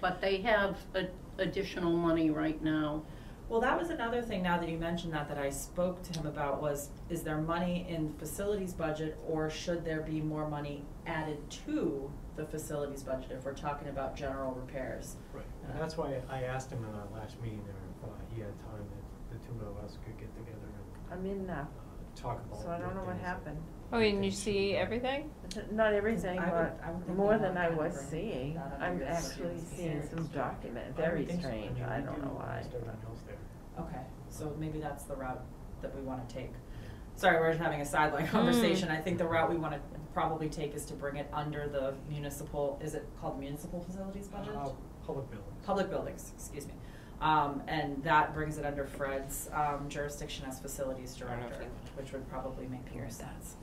but they have a- additional money right now. Well, that was another thing, now that you mentioned that, that I spoke to him about was, is there money in the facilities budget or should there be more money added to the facilities budget if we're talking about general repairs? Right, and that's why I asked him in our last meeting there if uh, he had time that the two of us could get together and I'm in now, uh, talk about. so I don't know what things. happened. Oh, and you see everything? Not everything, I would- but I would think more we than I to was bring seeing. that under I'm your actually reviews. seeing some document, very would think so. I strange, I don't know why. almost everything else there. Okay, so maybe that's the route that we wanna take. Sorry, we're just having a sideline Mm. conversation. I think the route we wanna probably take is to bring it under the municipal, is it called municipal facilities budget? Uh, Public buildings. Public buildings, excuse me. Um, and that brings it under Fred's, um, jurisdiction as facilities I don't know if director, they- which would probably make more sense.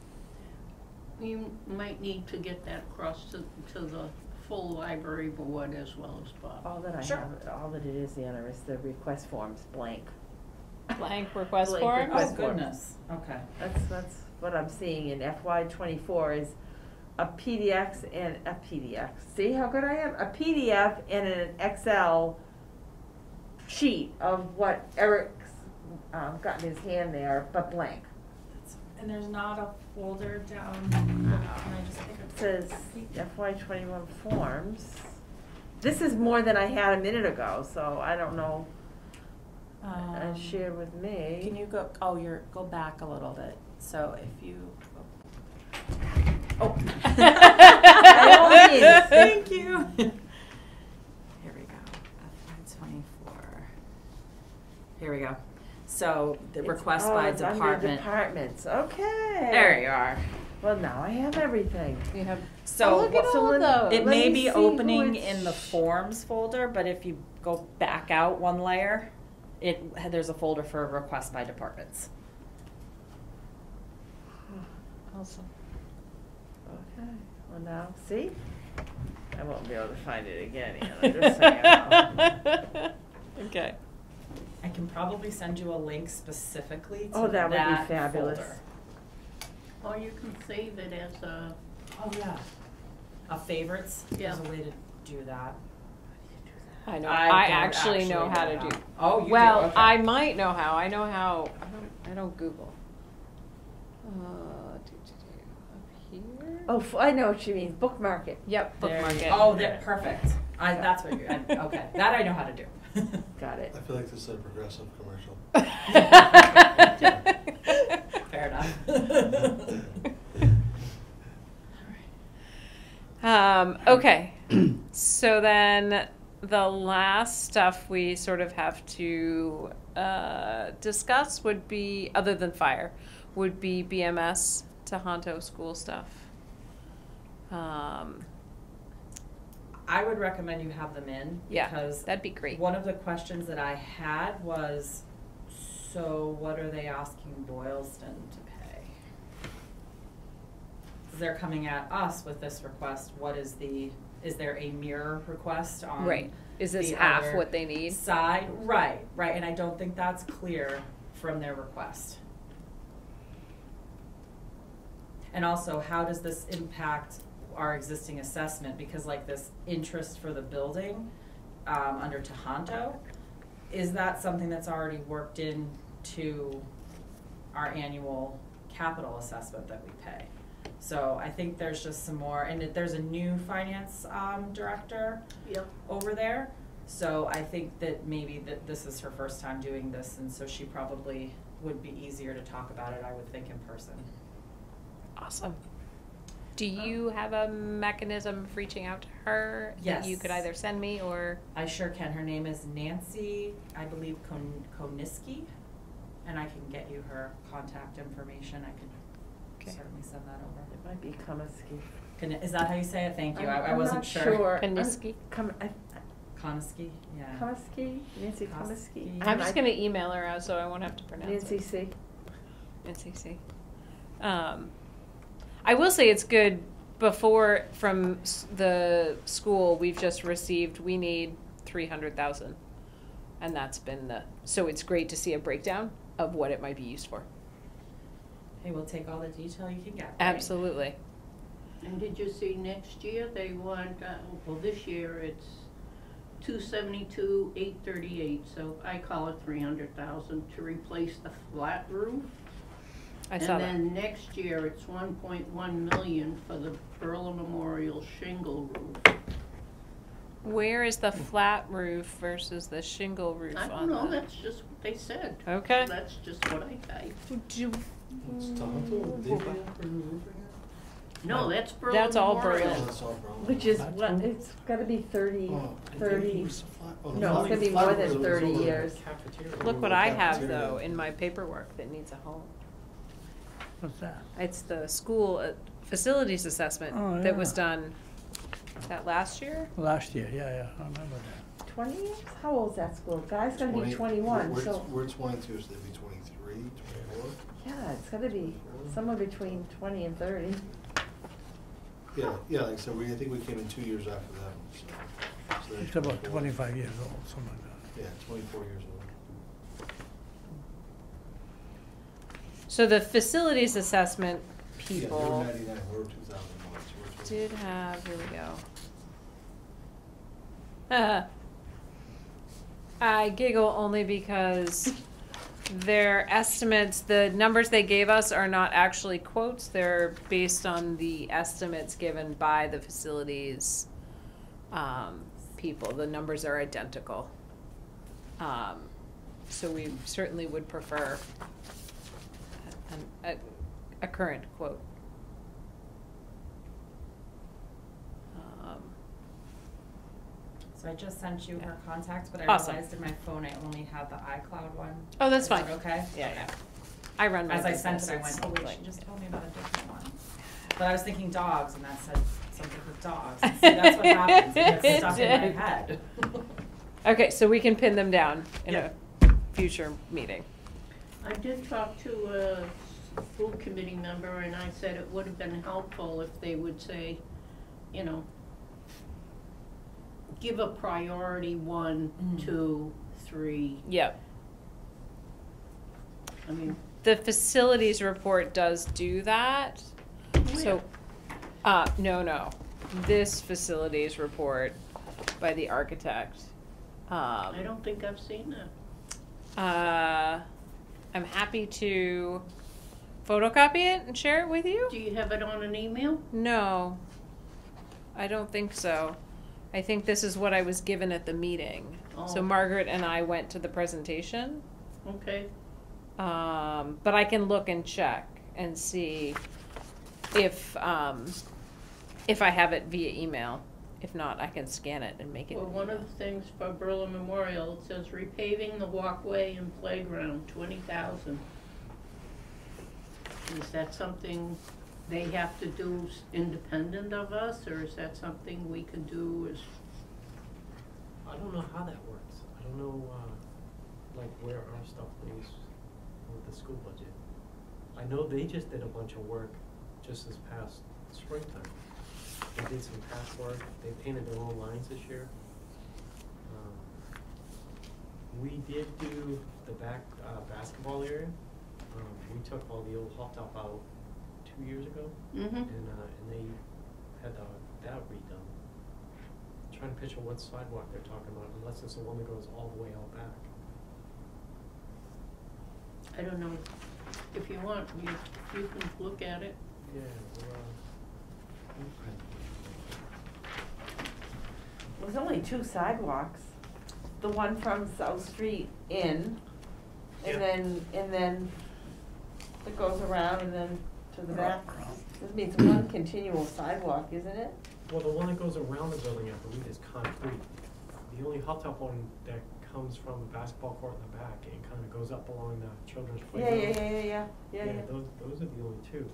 You might need to get that across to, to the full library board as well as Bob. All that I Sure. have, all that it is, Anna, is the request forms blank. Blank request Blank forms? Oh, request forms. goodness, okay. That's, that's what I'm seeing in FY twenty-four is a PDX and a PDF. See how good I am? A PDF and an Excel sheet of what Eric's, um, got in his hand there, but blank. And there's not a folder down, can I just take It says FY twenty-one forms. This is more than I had a minute ago, so I don't know, uh, Um, shared with me. Can you go, oh, you're, go back a little bit, so if you. Oh. By all (laughs) means. Thank you. Here we go, FY twenty-four. Here we go. So the It's- request oh, by it's under department. Departments, okay. There you are. Well, now I have everything. You have, So oh, look at so all let- those. It Let may be opening it's- in the forms folder, but if you go back out one layer, it, there's a folder for request by departments. (sighs) Awesome. Okay, well now, see? I won't be able to find it again, Anna, just so you know. Okay. I can probably send you a link specifically to Oh, that would be fabulous. folder. Or you can save it as a, Oh, yeah. A favorites, there's Yeah. a way to do that. I know, I I don't actually know how to do. how. Oh, you do, Well, okay. I might know how, I know how, I don't, I don't Google. Uh, do, do, do, up here? Oh, f- I know what you mean, bookmark it. Yep, There you bookmark it. Oh, that, perfect. I, that's what you're, I, okay, (laughs) that I know how to do. (laughs) Got it. I feel like this is a progressive commercial. (laughs) (laughs) Fair enough. Um, okay, so then the last stuff we sort of have to uh, discuss would be, other than fire, would be BMS Tahanto school stuff. Um, I would recommend you have them in Yeah, because that'd be great. one of the questions that I had was, so what are they asking Boylston to pay? They're coming at us with this request. What is the, is there a mirror request on Right, is this the half what they need? Side, right, right, and I don't think that's clear from their request. And also, how does this impact our existing assessment, because like this interest for the building, um, under Tahanto, is that something that's already worked in to our annual capital assessment that we pay? So I think there's just some more, and it- there's a new finance, um, director, yep, over there. So I think that maybe that this is her first time doing this, and so she probably would be easier to talk about it, I would think, in person. Awesome. Do you have a mechanism of reaching out to her that you could either send me or? I sure can. Her name is Nancy, I believe, Kon- Koniski, and I can get you her contact information. I can Okay. certainly send that over. It might be Comiskey. Can, is that how you say it? Thank you. I, I'm- I I'm wasn't not sure. sure. Koniski? Com- Koniski, yeah. Comiskey, Nancy Comiskey. Comiskey. I'm just gonna email her out so I won't have to pronounce it. Nancy C. NCC. Um, I will say it's good before from s- the school we've just received. We need three hundred thousand, and that's been the. So it's great to see a breakdown of what it might be used for. Hey, we'll take all the detail you can get. right? Absolutely. and did you see next year, they want, uh, well, this year it's two seventy-two, eight thirty-eight, so I call it three hundred thousand to replace the flat roof. I saw that. And then next year, it's one point one million for the Berlin Memorial shingle roof. Where is the flat roof versus the shingle roof I don't know, that? that's just what they said. Okay. That's just what I typed. Do- It's Tahanto, Divya, for River No, that's Berlin That's all Memorial. again? Berlin. Oh, that's all Berlin. Which is what, it's gotta be thirty, Oh, I think thirty, it was the flat- oh, the no, it's flat- gonna be flat more roof than was thirty over years. Cafeteria. Look what I have though in my paperwork that needs a home. What's that? It's the school uh, facilities assessment Oh, that was yeah. done, that last year? Last year, yeah, yeah, I remember that. Twenty years? How old's that school? Guy's gonna be 20 twenty-one, we're- so, We're twenty-two, so they'd be twenty-three, twenty-four? yeah, it's gotta be somewhere between twenty and thirty. Yeah, yeah, like I said, we, I think we came in two years after them, so. so they're It's about 24. twenty-five years old, something like that. Yeah, twenty-four years old. So the facilities assessment Yeah, they people were ninety-nine, we two thousand one, so we're. did have, here we go. Uh, (laughs) I giggle only because their estimates, the numbers they gave us are not actually quotes. They're based on the estimates given by the facilities um, people. The numbers are identical. Um, so we certainly would prefer a, a, a current quote. Um, So I just sent you her contact, but I Awesome. realized in my phone I only had the iCloud one. Oh, that's Is that fine. Okay? Yeah, yeah. I run my As I sent business, it, I went, it's oh wait, like- she just told me about a different one. But I was thinking dogs and that said something with dogs. (laughs) And see, that's what happens, it gets stuck in It my (laughs) head. Okay, so we can pin them down in a future meeting. I did talk to a school committee member and I said it would have been helpful if they would say, you know, give a priority one, Mm. two, three, Yep. I mean, The facilities report does do that. So, uh, no, no. This facilities report by the architect. Um, I don't think I've seen that. Uh, I'm happy to photocopy it and share it with you. Do you have it on an email? No, I don't think so. I think this is what I was given at the meeting. So Oh. Margaret and I went to the presentation. Okay, Um, but I can look and check and see if, um, if I have it via email. If not, I can scan it and make it. well, one of the things for Berlin Memorial, it says repaving the walkway and playground, twenty thousand. Is that something they have to do s- independent of us, or is that something we can do as, I don't know how that works. I don't know, uh, like where our stuff lays with the school budget. I know they just did a bunch of work just this past springtime. They did some patchwork, they painted their own lines this year. Um, We did do the back, uh, basketball area. Um, we took all the old hot top out two years ago. mm-hmm, And, uh, and they had uh, that redone. Trying to picture what sidewalk they're talking about, unless it's the one that goes all the way out back. I don't know. If you want, you, you can look at it. Yeah, well, uh, There's only two sidewalks. The one from South Street in, Yeah. and then, and then it goes around and then to the back. This means one continual sidewalk, isn't it? well, the one that goes around the building, I believe, is concrete. The only hot top one that comes from the basketball court in the back and kind of goes up along the children's Yeah, playground. yeah, yeah, yeah, yeah, yeah, yeah. those, those are the only two.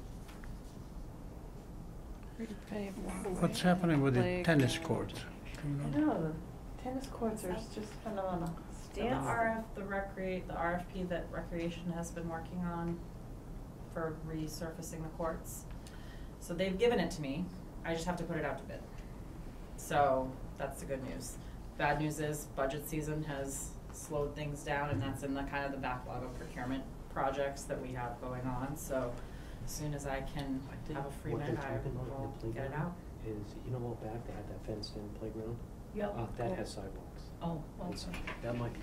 What's happening with the tennis courts? Do you I know? know, the tennis courts are just kind of on the stance. RF, the recreate, the RFP that Recreation has been working on for resurfacing the courts. So they've given it to me, I just have to put it out to bid. So that's the good news. Bad news is budget season has slowed things down and that's in the kind of the backlog of procurement projects that we have going on, so as soon as I can I think have a free what they're minute, I talking about in will get it playground out. Is, you know, a while back they had that fenced in playground, Yep. Uh, that has sidewalks. Oh, It's- okay. That might be.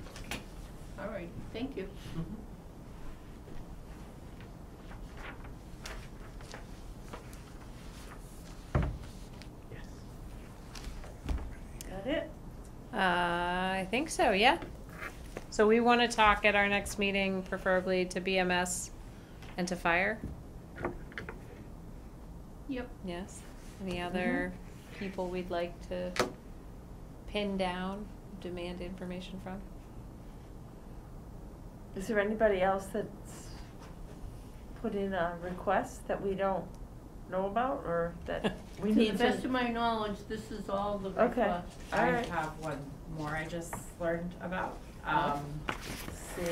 All right, thank you. Yes. Got it? Uh, I think so, yeah. So we want to talk at our next meeting, preferably to BMS and to fire, Yep. yes? Any other people we'd like to pin down, demand information from? Is there anybody else that's put in a request that we don't know about or that (laughs) we need To the need to? best of my knowledge, this is all the Okay. requests. I Alright. have one more I just learned about. Oh. Um, See?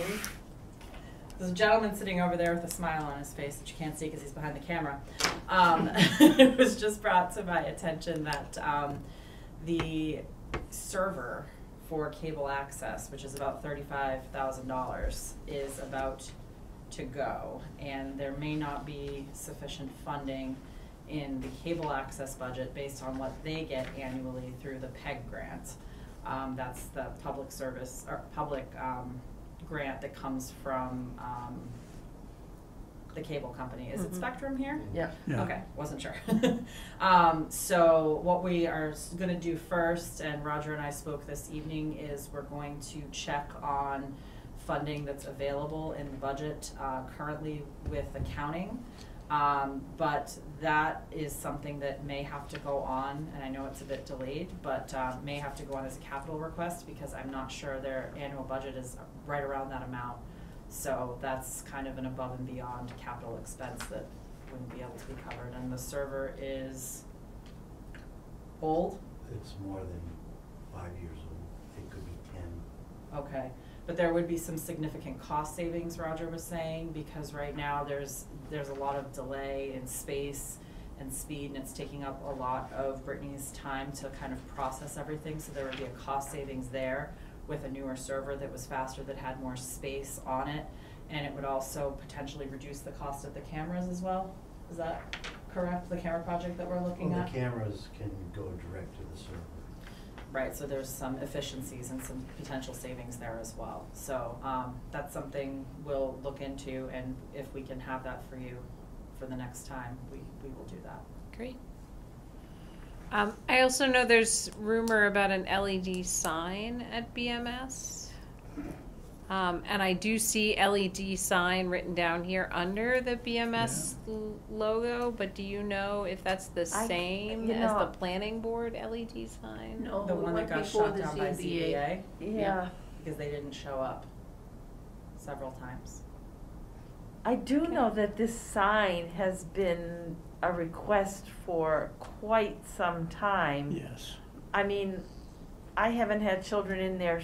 There's a gentleman sitting over there with a smile on his face that you can't see because he's behind the camera. Um, (laughs) it was just brought to my attention that um, the server for cable access, which is about thirty-five thousand dollars, is about to go, and there may not be sufficient funding in the cable access budget based on what they get annually through the PEG grant. Um, that's the public service, or public, um, grant that comes from, um, the cable company. Is it Mhm. Spectrum here? Yeah. Yeah. Okay, wasn't sure. (laughs) um, so what we are going to do first, and Roger and I spoke this evening, is we're going to check on funding that's available in the budget uh, currently with accounting. Um, but that is something that may have to go on, and I know it's a bit delayed, but uh, may have to go on as a capital request because I'm not sure their annual budget is right around that amount. So that's kind of an above and beyond capital expense that wouldn't be able to be covered, and the server is old, It's more than five years old, it could be ten. okay. But there would be some significant cost savings, Roger was saying, because right now there's, there's a lot of delay in space and speed, and it's taking up a lot of Brittany's time to kind of process everything, so there would be a cost savings there with a newer server that was faster, that had more space on it, and it would also potentially reduce the cost of the cameras as well. Is that correct, the camera project that we're looking Well, at? the cameras can go direct to the server. Right, so there's some efficiencies and some potential savings there as well. So, um, that's something we'll look into, and if we can have that for you for the next time, we, we will do that. Great. Um, I also know there's rumor about an LED sign at BMS. Um, and I do see LED sign written down here under the BMS l- logo, but do you know if that's the I- same you as the planning board LED sign? No, The one that got before shot the down by ZBA. ZBA, Yeah. because they didn't show up several times. I do know that this sign has been a request for quite some time. Yes. I mean, I haven't had children in there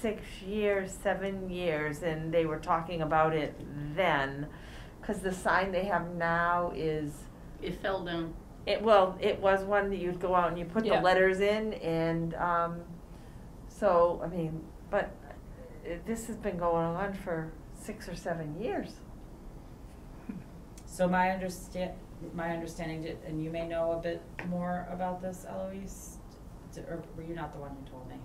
six years, seven years, and they were talking about it then. Cause the sign they have now is, It fell down. it, well, it was one that you'd go out and you put the Yeah. letters in and, um, so, I mean, but uh, this has been going on for six or seven years. So my understand, my understanding, did- and you may know a bit more about this, Eloise, d- or were you not the one who told me?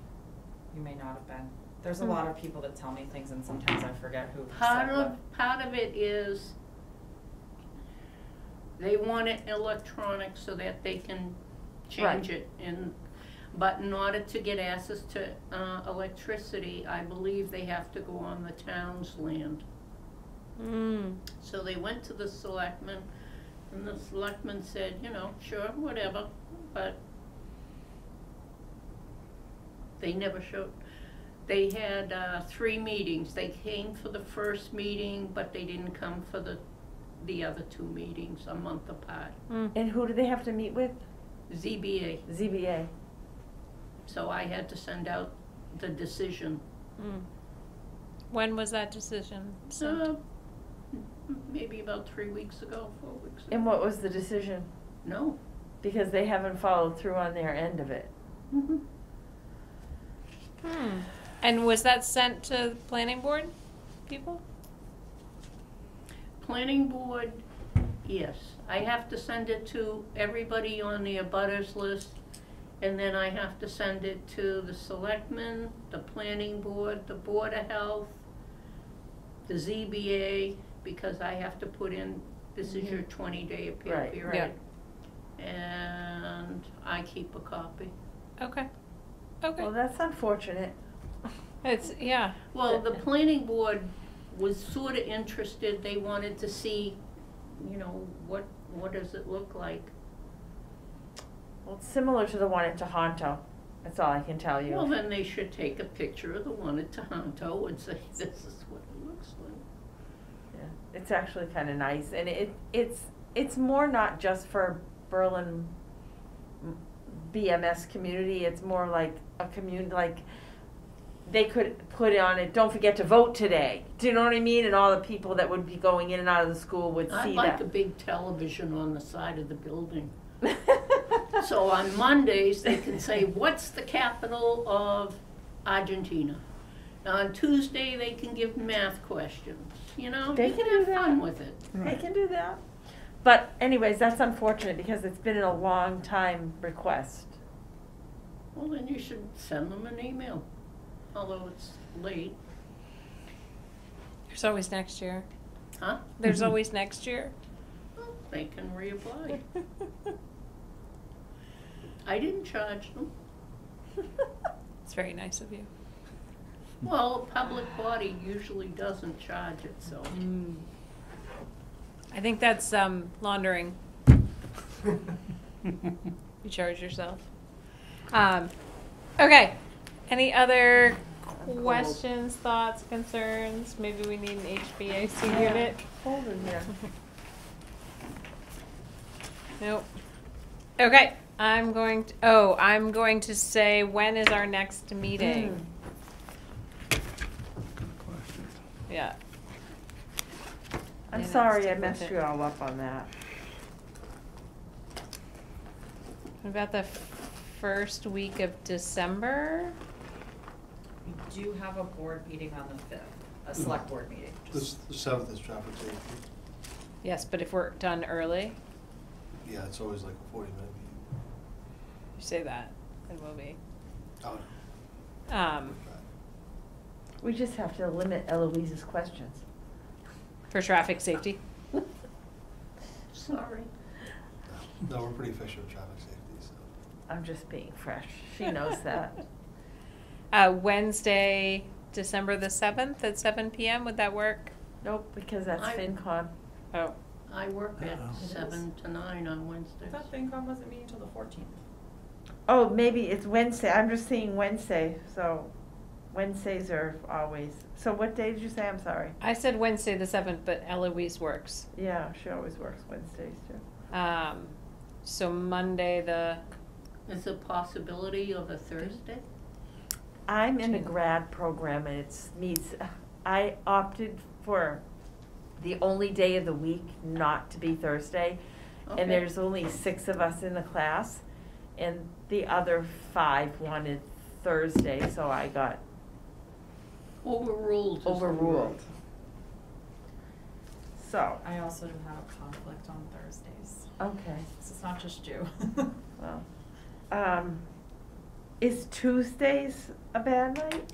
You may not have been. There's a lot of people that tell me things and sometimes I forget who Part said of, what. part of it is they want it electronic so that they can change Right. it and, but in order to get access to, uh, electricity, I believe they have to go on the town's land. Mm. So they went to the selectmen, and the selectmen said, you know, sure, whatever, but they never showed, they had, uh, three meetings, they came for the first meeting, but they didn't come for the, the other two meetings, a month apart. Mm. And who do they have to meet with? ZBA, ZBA. so I had to send out the decision, Mm. When was that decision? sent? uh, maybe about three weeks ago, four weeks ago. And what was the decision? No. Because they haven't followed through on their end of it. Mhm. Hmm. And was that sent to the planning board people? Planning board, yes. I have to send it to everybody on the abutters list, And then I have to send it to the selectmen, the planning board, the board of health, the ZBA, because I have to put in, this is your mhm. twenty day appeal Right. period. And I keep a copy. Okay. Okay. Well, that's unfortunate. It's, yeah. Well, the planning board was sort of interested, they wanted to see, you know, what, what does it look like? Well, it's similar to the one at Tahanto. That's all I can tell you. Well, then they should take a picture of the one at Tahanto and say, (laughs) this is what it looks like. Yeah, it's actually kind of nice, and it it's it's more not just for Berlin BMS community. It's more like a community like they could put on it. Don't forget to vote today. Do you know what I mean? And all the people that would be going in and out of the school would I'd see like a that. big television on the side of the building. (laughs) So on Mondays, they can say, what's the capital of Argentina? Now On Tuesday, they can give math questions, you know, They you can can do have fun that. with it. They can do that. But anyways, that's unfortunate because it's been a long time request. Well, then you should send them an email, although it's late, There's always next year. huh? There's (laughs) always next year. Well, They can reapply. (laughs) I didn't charge them. (laughs) It's very nice of you. Well, a public body usually doesn't charge itself. Mm. I think that's um, laundering. You charge yourself. Um, okay. Any other questions, thoughts, concerns? Maybe we need an HVAC unit. Hold in here. Nope. Okay. I'm going to. Oh, I'm going to say when is our next meeting? Question. Yeah. I'm Yeah, sorry I stick with messed it. you all up on that. What about the f- first week of December? We do have a board meeting on the fifth, a select board meeting. This, the seventh is traffic safety. Yes, but if we're done early, Yeah, it's always like a forty minute meeting. you say that, it will be. Oh, Um, We just have to limit Eloise's questions. for traffic safety. (laughs) Sorry. no. No, we're pretty efficient with traffic safety, so. I'm just being fresh. She knows that. (laughs) Uh, Wednesday, December the seventh at seven PM, would that work? Nope, because that's I- FinCom. Oh, I work at Uh-oh. seven to nine on I Wednesdays. thought FinCom wasn't meeting until the fourteenth. Oh, maybe it's Wednesday. I'm just seeing Wednesday, so Wednesdays are always. So what day did you say? I'm sorry. I said Wednesday the seventh, but Eloise works. Yeah, she always works Wednesdays too. Um, so Monday the, Is a possibility of a Thursday? I'm in a grad program and it's meets, I opted for the only day of the week not to be Thursday. Okay. And there's only six of us in the class and the other five wanted Thursday, so I got Overruled is the word. overruled. So, I also do have a conflict on Thursdays, okay, so it's not just you. (laughs) well, um, is Tuesdays a bad night?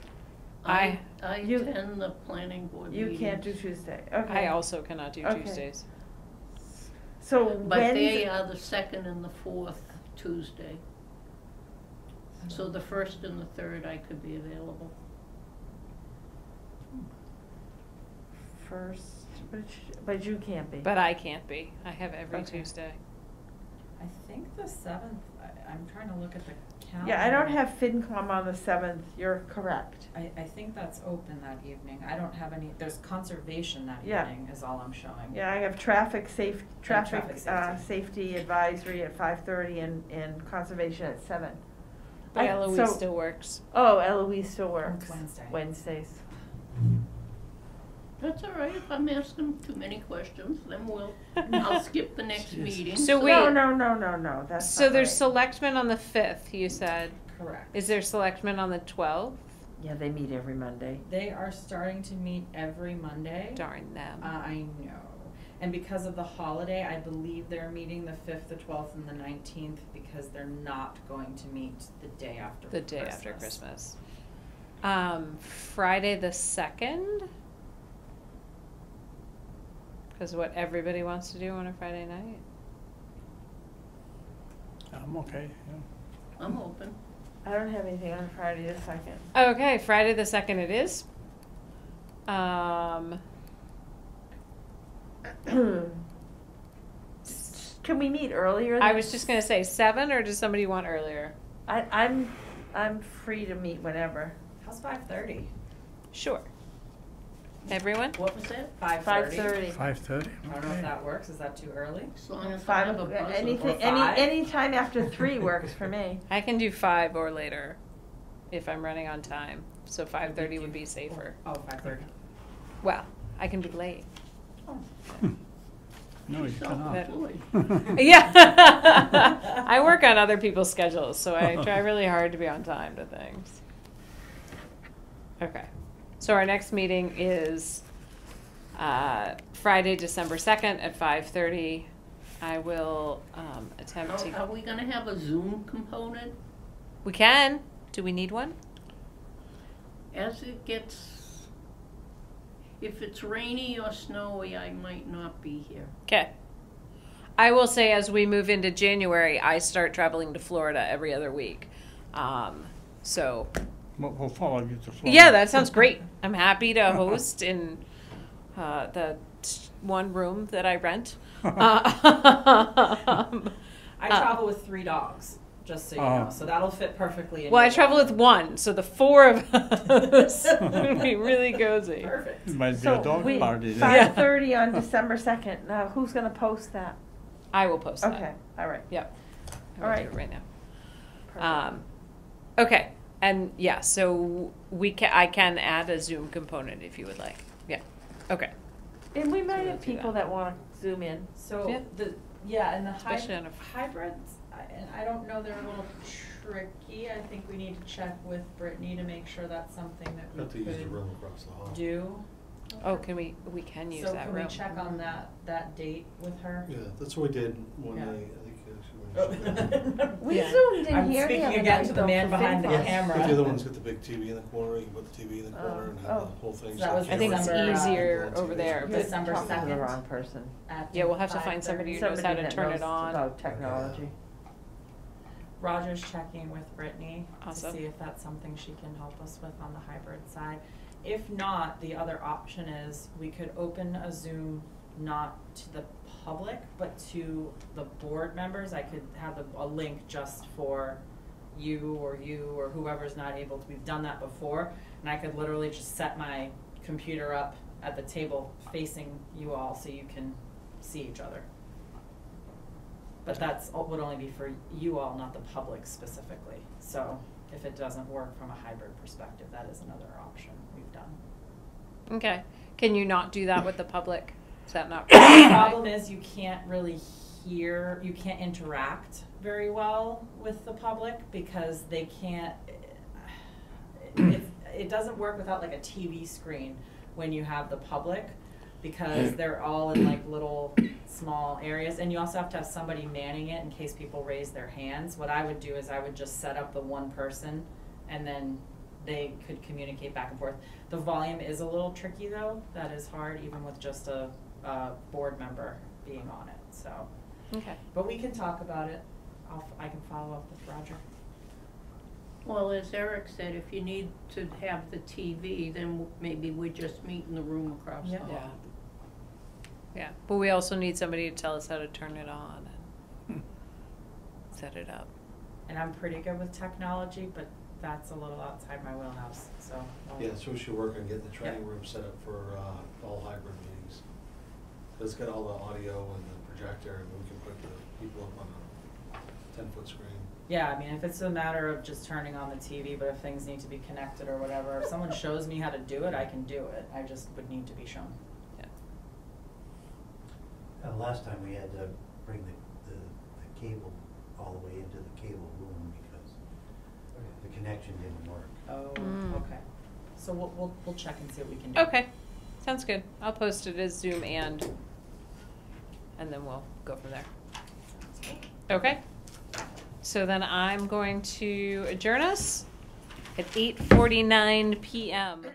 I, I You- attend the planning board You meetings. can't do Tuesday, okay. I also cannot do Okay. Tuesdays. So But they Wednesday, are the second and the fourth Tuesday. So the first and the third I could be available. first, but, sh- but you can't be. But I can't be. I have every Okay. Tuesday. I think the seventh, I, I'm trying to look at the calendar. Yeah, I don't have FinCom on the seventh, you're correct. I, I think that's open that evening. I don't have any, there's conservation that Yeah. evening is all I'm showing. Yeah, I have traffic safe, traffic, traffic uh, safety. safety advisory at five thirty and, and conservation at seven. But I- Eloise so- still works. Oh, Eloise still works. Wednesday. Wednesdays. That's all right, if I'm asking too many questions, then we'll, (laughs) I'll skip the next Jeez. meeting. So No, wait. no, no, no, no, that's So not there's right. selectmen on the fifth, you said. Correct. Is there selectmen on the twelfth? Yeah, they meet every Monday. They are starting to meet every Monday. Darn them. Uh, I know. And because of the holiday, I believe they're meeting the fifth, the twelfth, and the nineteenth because they're not going to meet the day after The day after Christmas. Um, Friday the second? Cause what everybody wants to do on a Friday night? I'm okay, yeah. I'm open. I don't have anything on Friday the second. Okay, Friday the second it is. Um, (clears throat) Can we meet earlier? I than- was just gonna say seven, or does somebody want earlier? I, I'm, I'm free to meet whenever. How's five thirty? Sure. Everyone? What was that? Five Five thirty? thirty. Five thirty, I don't know if that works, is that too early? As long as I Five, have anything, Or any, any time after three (laughs) works for me. (laughs) I can do five or later, if I'm running on time, so five thirty would be safer. Oh, five thirty. Well, I can be late. Oh. Hmm. No, you cannot. Self-employed. (laughs) Yeah. I work on other people's schedules, so I try really hard to be on time to things. Okay. So our next meeting is uh, Friday, December 2nd at 5:30. I will um, attempt Are are to. we gonna have a Zoom component? We can. Do we need one? As it gets, if it's rainy or snowy, I might not be here. Okay. I will say as we move into January, I start traveling to Florida every other week. Um, so We'll, we'll follow you to Florida. Yeah, that sounds great. I'm happy to (laughs) host in uh, the one room that I rent. (laughs) Um, I Uh, travel with three dogs, just so you Oh. know, so that'll fit perfectly in. well, I travel with one, so the four of (laughs) us would be really cozy. Perfect. It might be So a dog we, party then. Yeah. five thirty on December second. Now, who's gonna post that? I will post that. Okay, all right. Yep. I will do right. it right now. perfect. Um, okay, and yeah, so we can I can add a Zoom component if you would like. Yeah. Okay. And we might we'll have people that. that wanna zoom in. So Yeah. the yeah, and the Especially hybrid, on a- hybrids, I, and I don't know, they're a little tricky. I think we need to check with Brittany to make sure that's something that we Have to use the could room across the hall. do. Oh, can we we can use so that can room? we check on mm-hmm. that that date with her? Yeah, that's what we did when Yeah. they, (laughs) We Yeah. zoomed in I'm here the speaking other again night, to the though, man for behind the FinCom. camera. But the other one's got the big TV in the corner, you can put the TV in the Oh, corner and oh. have the whole thing. So that was I think it's December, uh, easier over there, You're but December talking to the 2nd. wrong person. Yeah, we'll have to find somebody who knows how Somebody to that turn it on. About technology. Roger's checking with Brittany Awesome. to see if that's something she can help us with on the hybrid side. If not, the other option is we could open a Zoom not to the public, but to the board members. I could have a, a link just for you or you or whoever's not able to. We've done that before, and I could literally just set my computer up at the table facing you all so you can see each other. But that's, uh, would only be for you all, not the public specifically. So if it doesn't work from a hybrid perspective, that is another option we've done. Okay. Can you not do that with the public? Is that not? (coughs) The problem is you can't really hear, you can't interact very well with the public because they can't, it, it doesn't work without like a TV screen when you have the public because they're all in like little small areas and you also have to have somebody manning it in case people raise their hands. What I would do is I would just set up the one person and then they could communicate back and forth. The volume is a little tricky though. That is hard even with just a, a board member being on it. So, Okay. but we can talk about it. I'll, I can follow up with Roger. Well, as Eric said, if you need to have the TV, then maybe we just meet in the room across the Yeah. hall. Yeah. Yeah, but we also need somebody to tell us how to turn it on and set it up. And I'm pretty good with technology, but that's a little outside my wheelhouse. So I'll- Yeah, so we should work on getting the training Yeah. room set up for, uh, all hybrid meetings. It's got all the audio and the projector, and we can put the people up on a ten-foot screen. Yeah, I mean, if it's a matter of just turning on the TV, but if things need to be connected or whatever, if someone shows me how to do it, I can do it. I just would need to be shown. Yeah. Uh, last time we had to bring the, the, the cable all the way into the cable room because the connection didn't work. Oh, Mm. okay. So we'll, we'll, we'll check and see what we can do. Okay, sounds good. I'll post it as Zoom and and then we'll go from there. Okay. So then I'm going to adjourn us at eight forty-nine PM.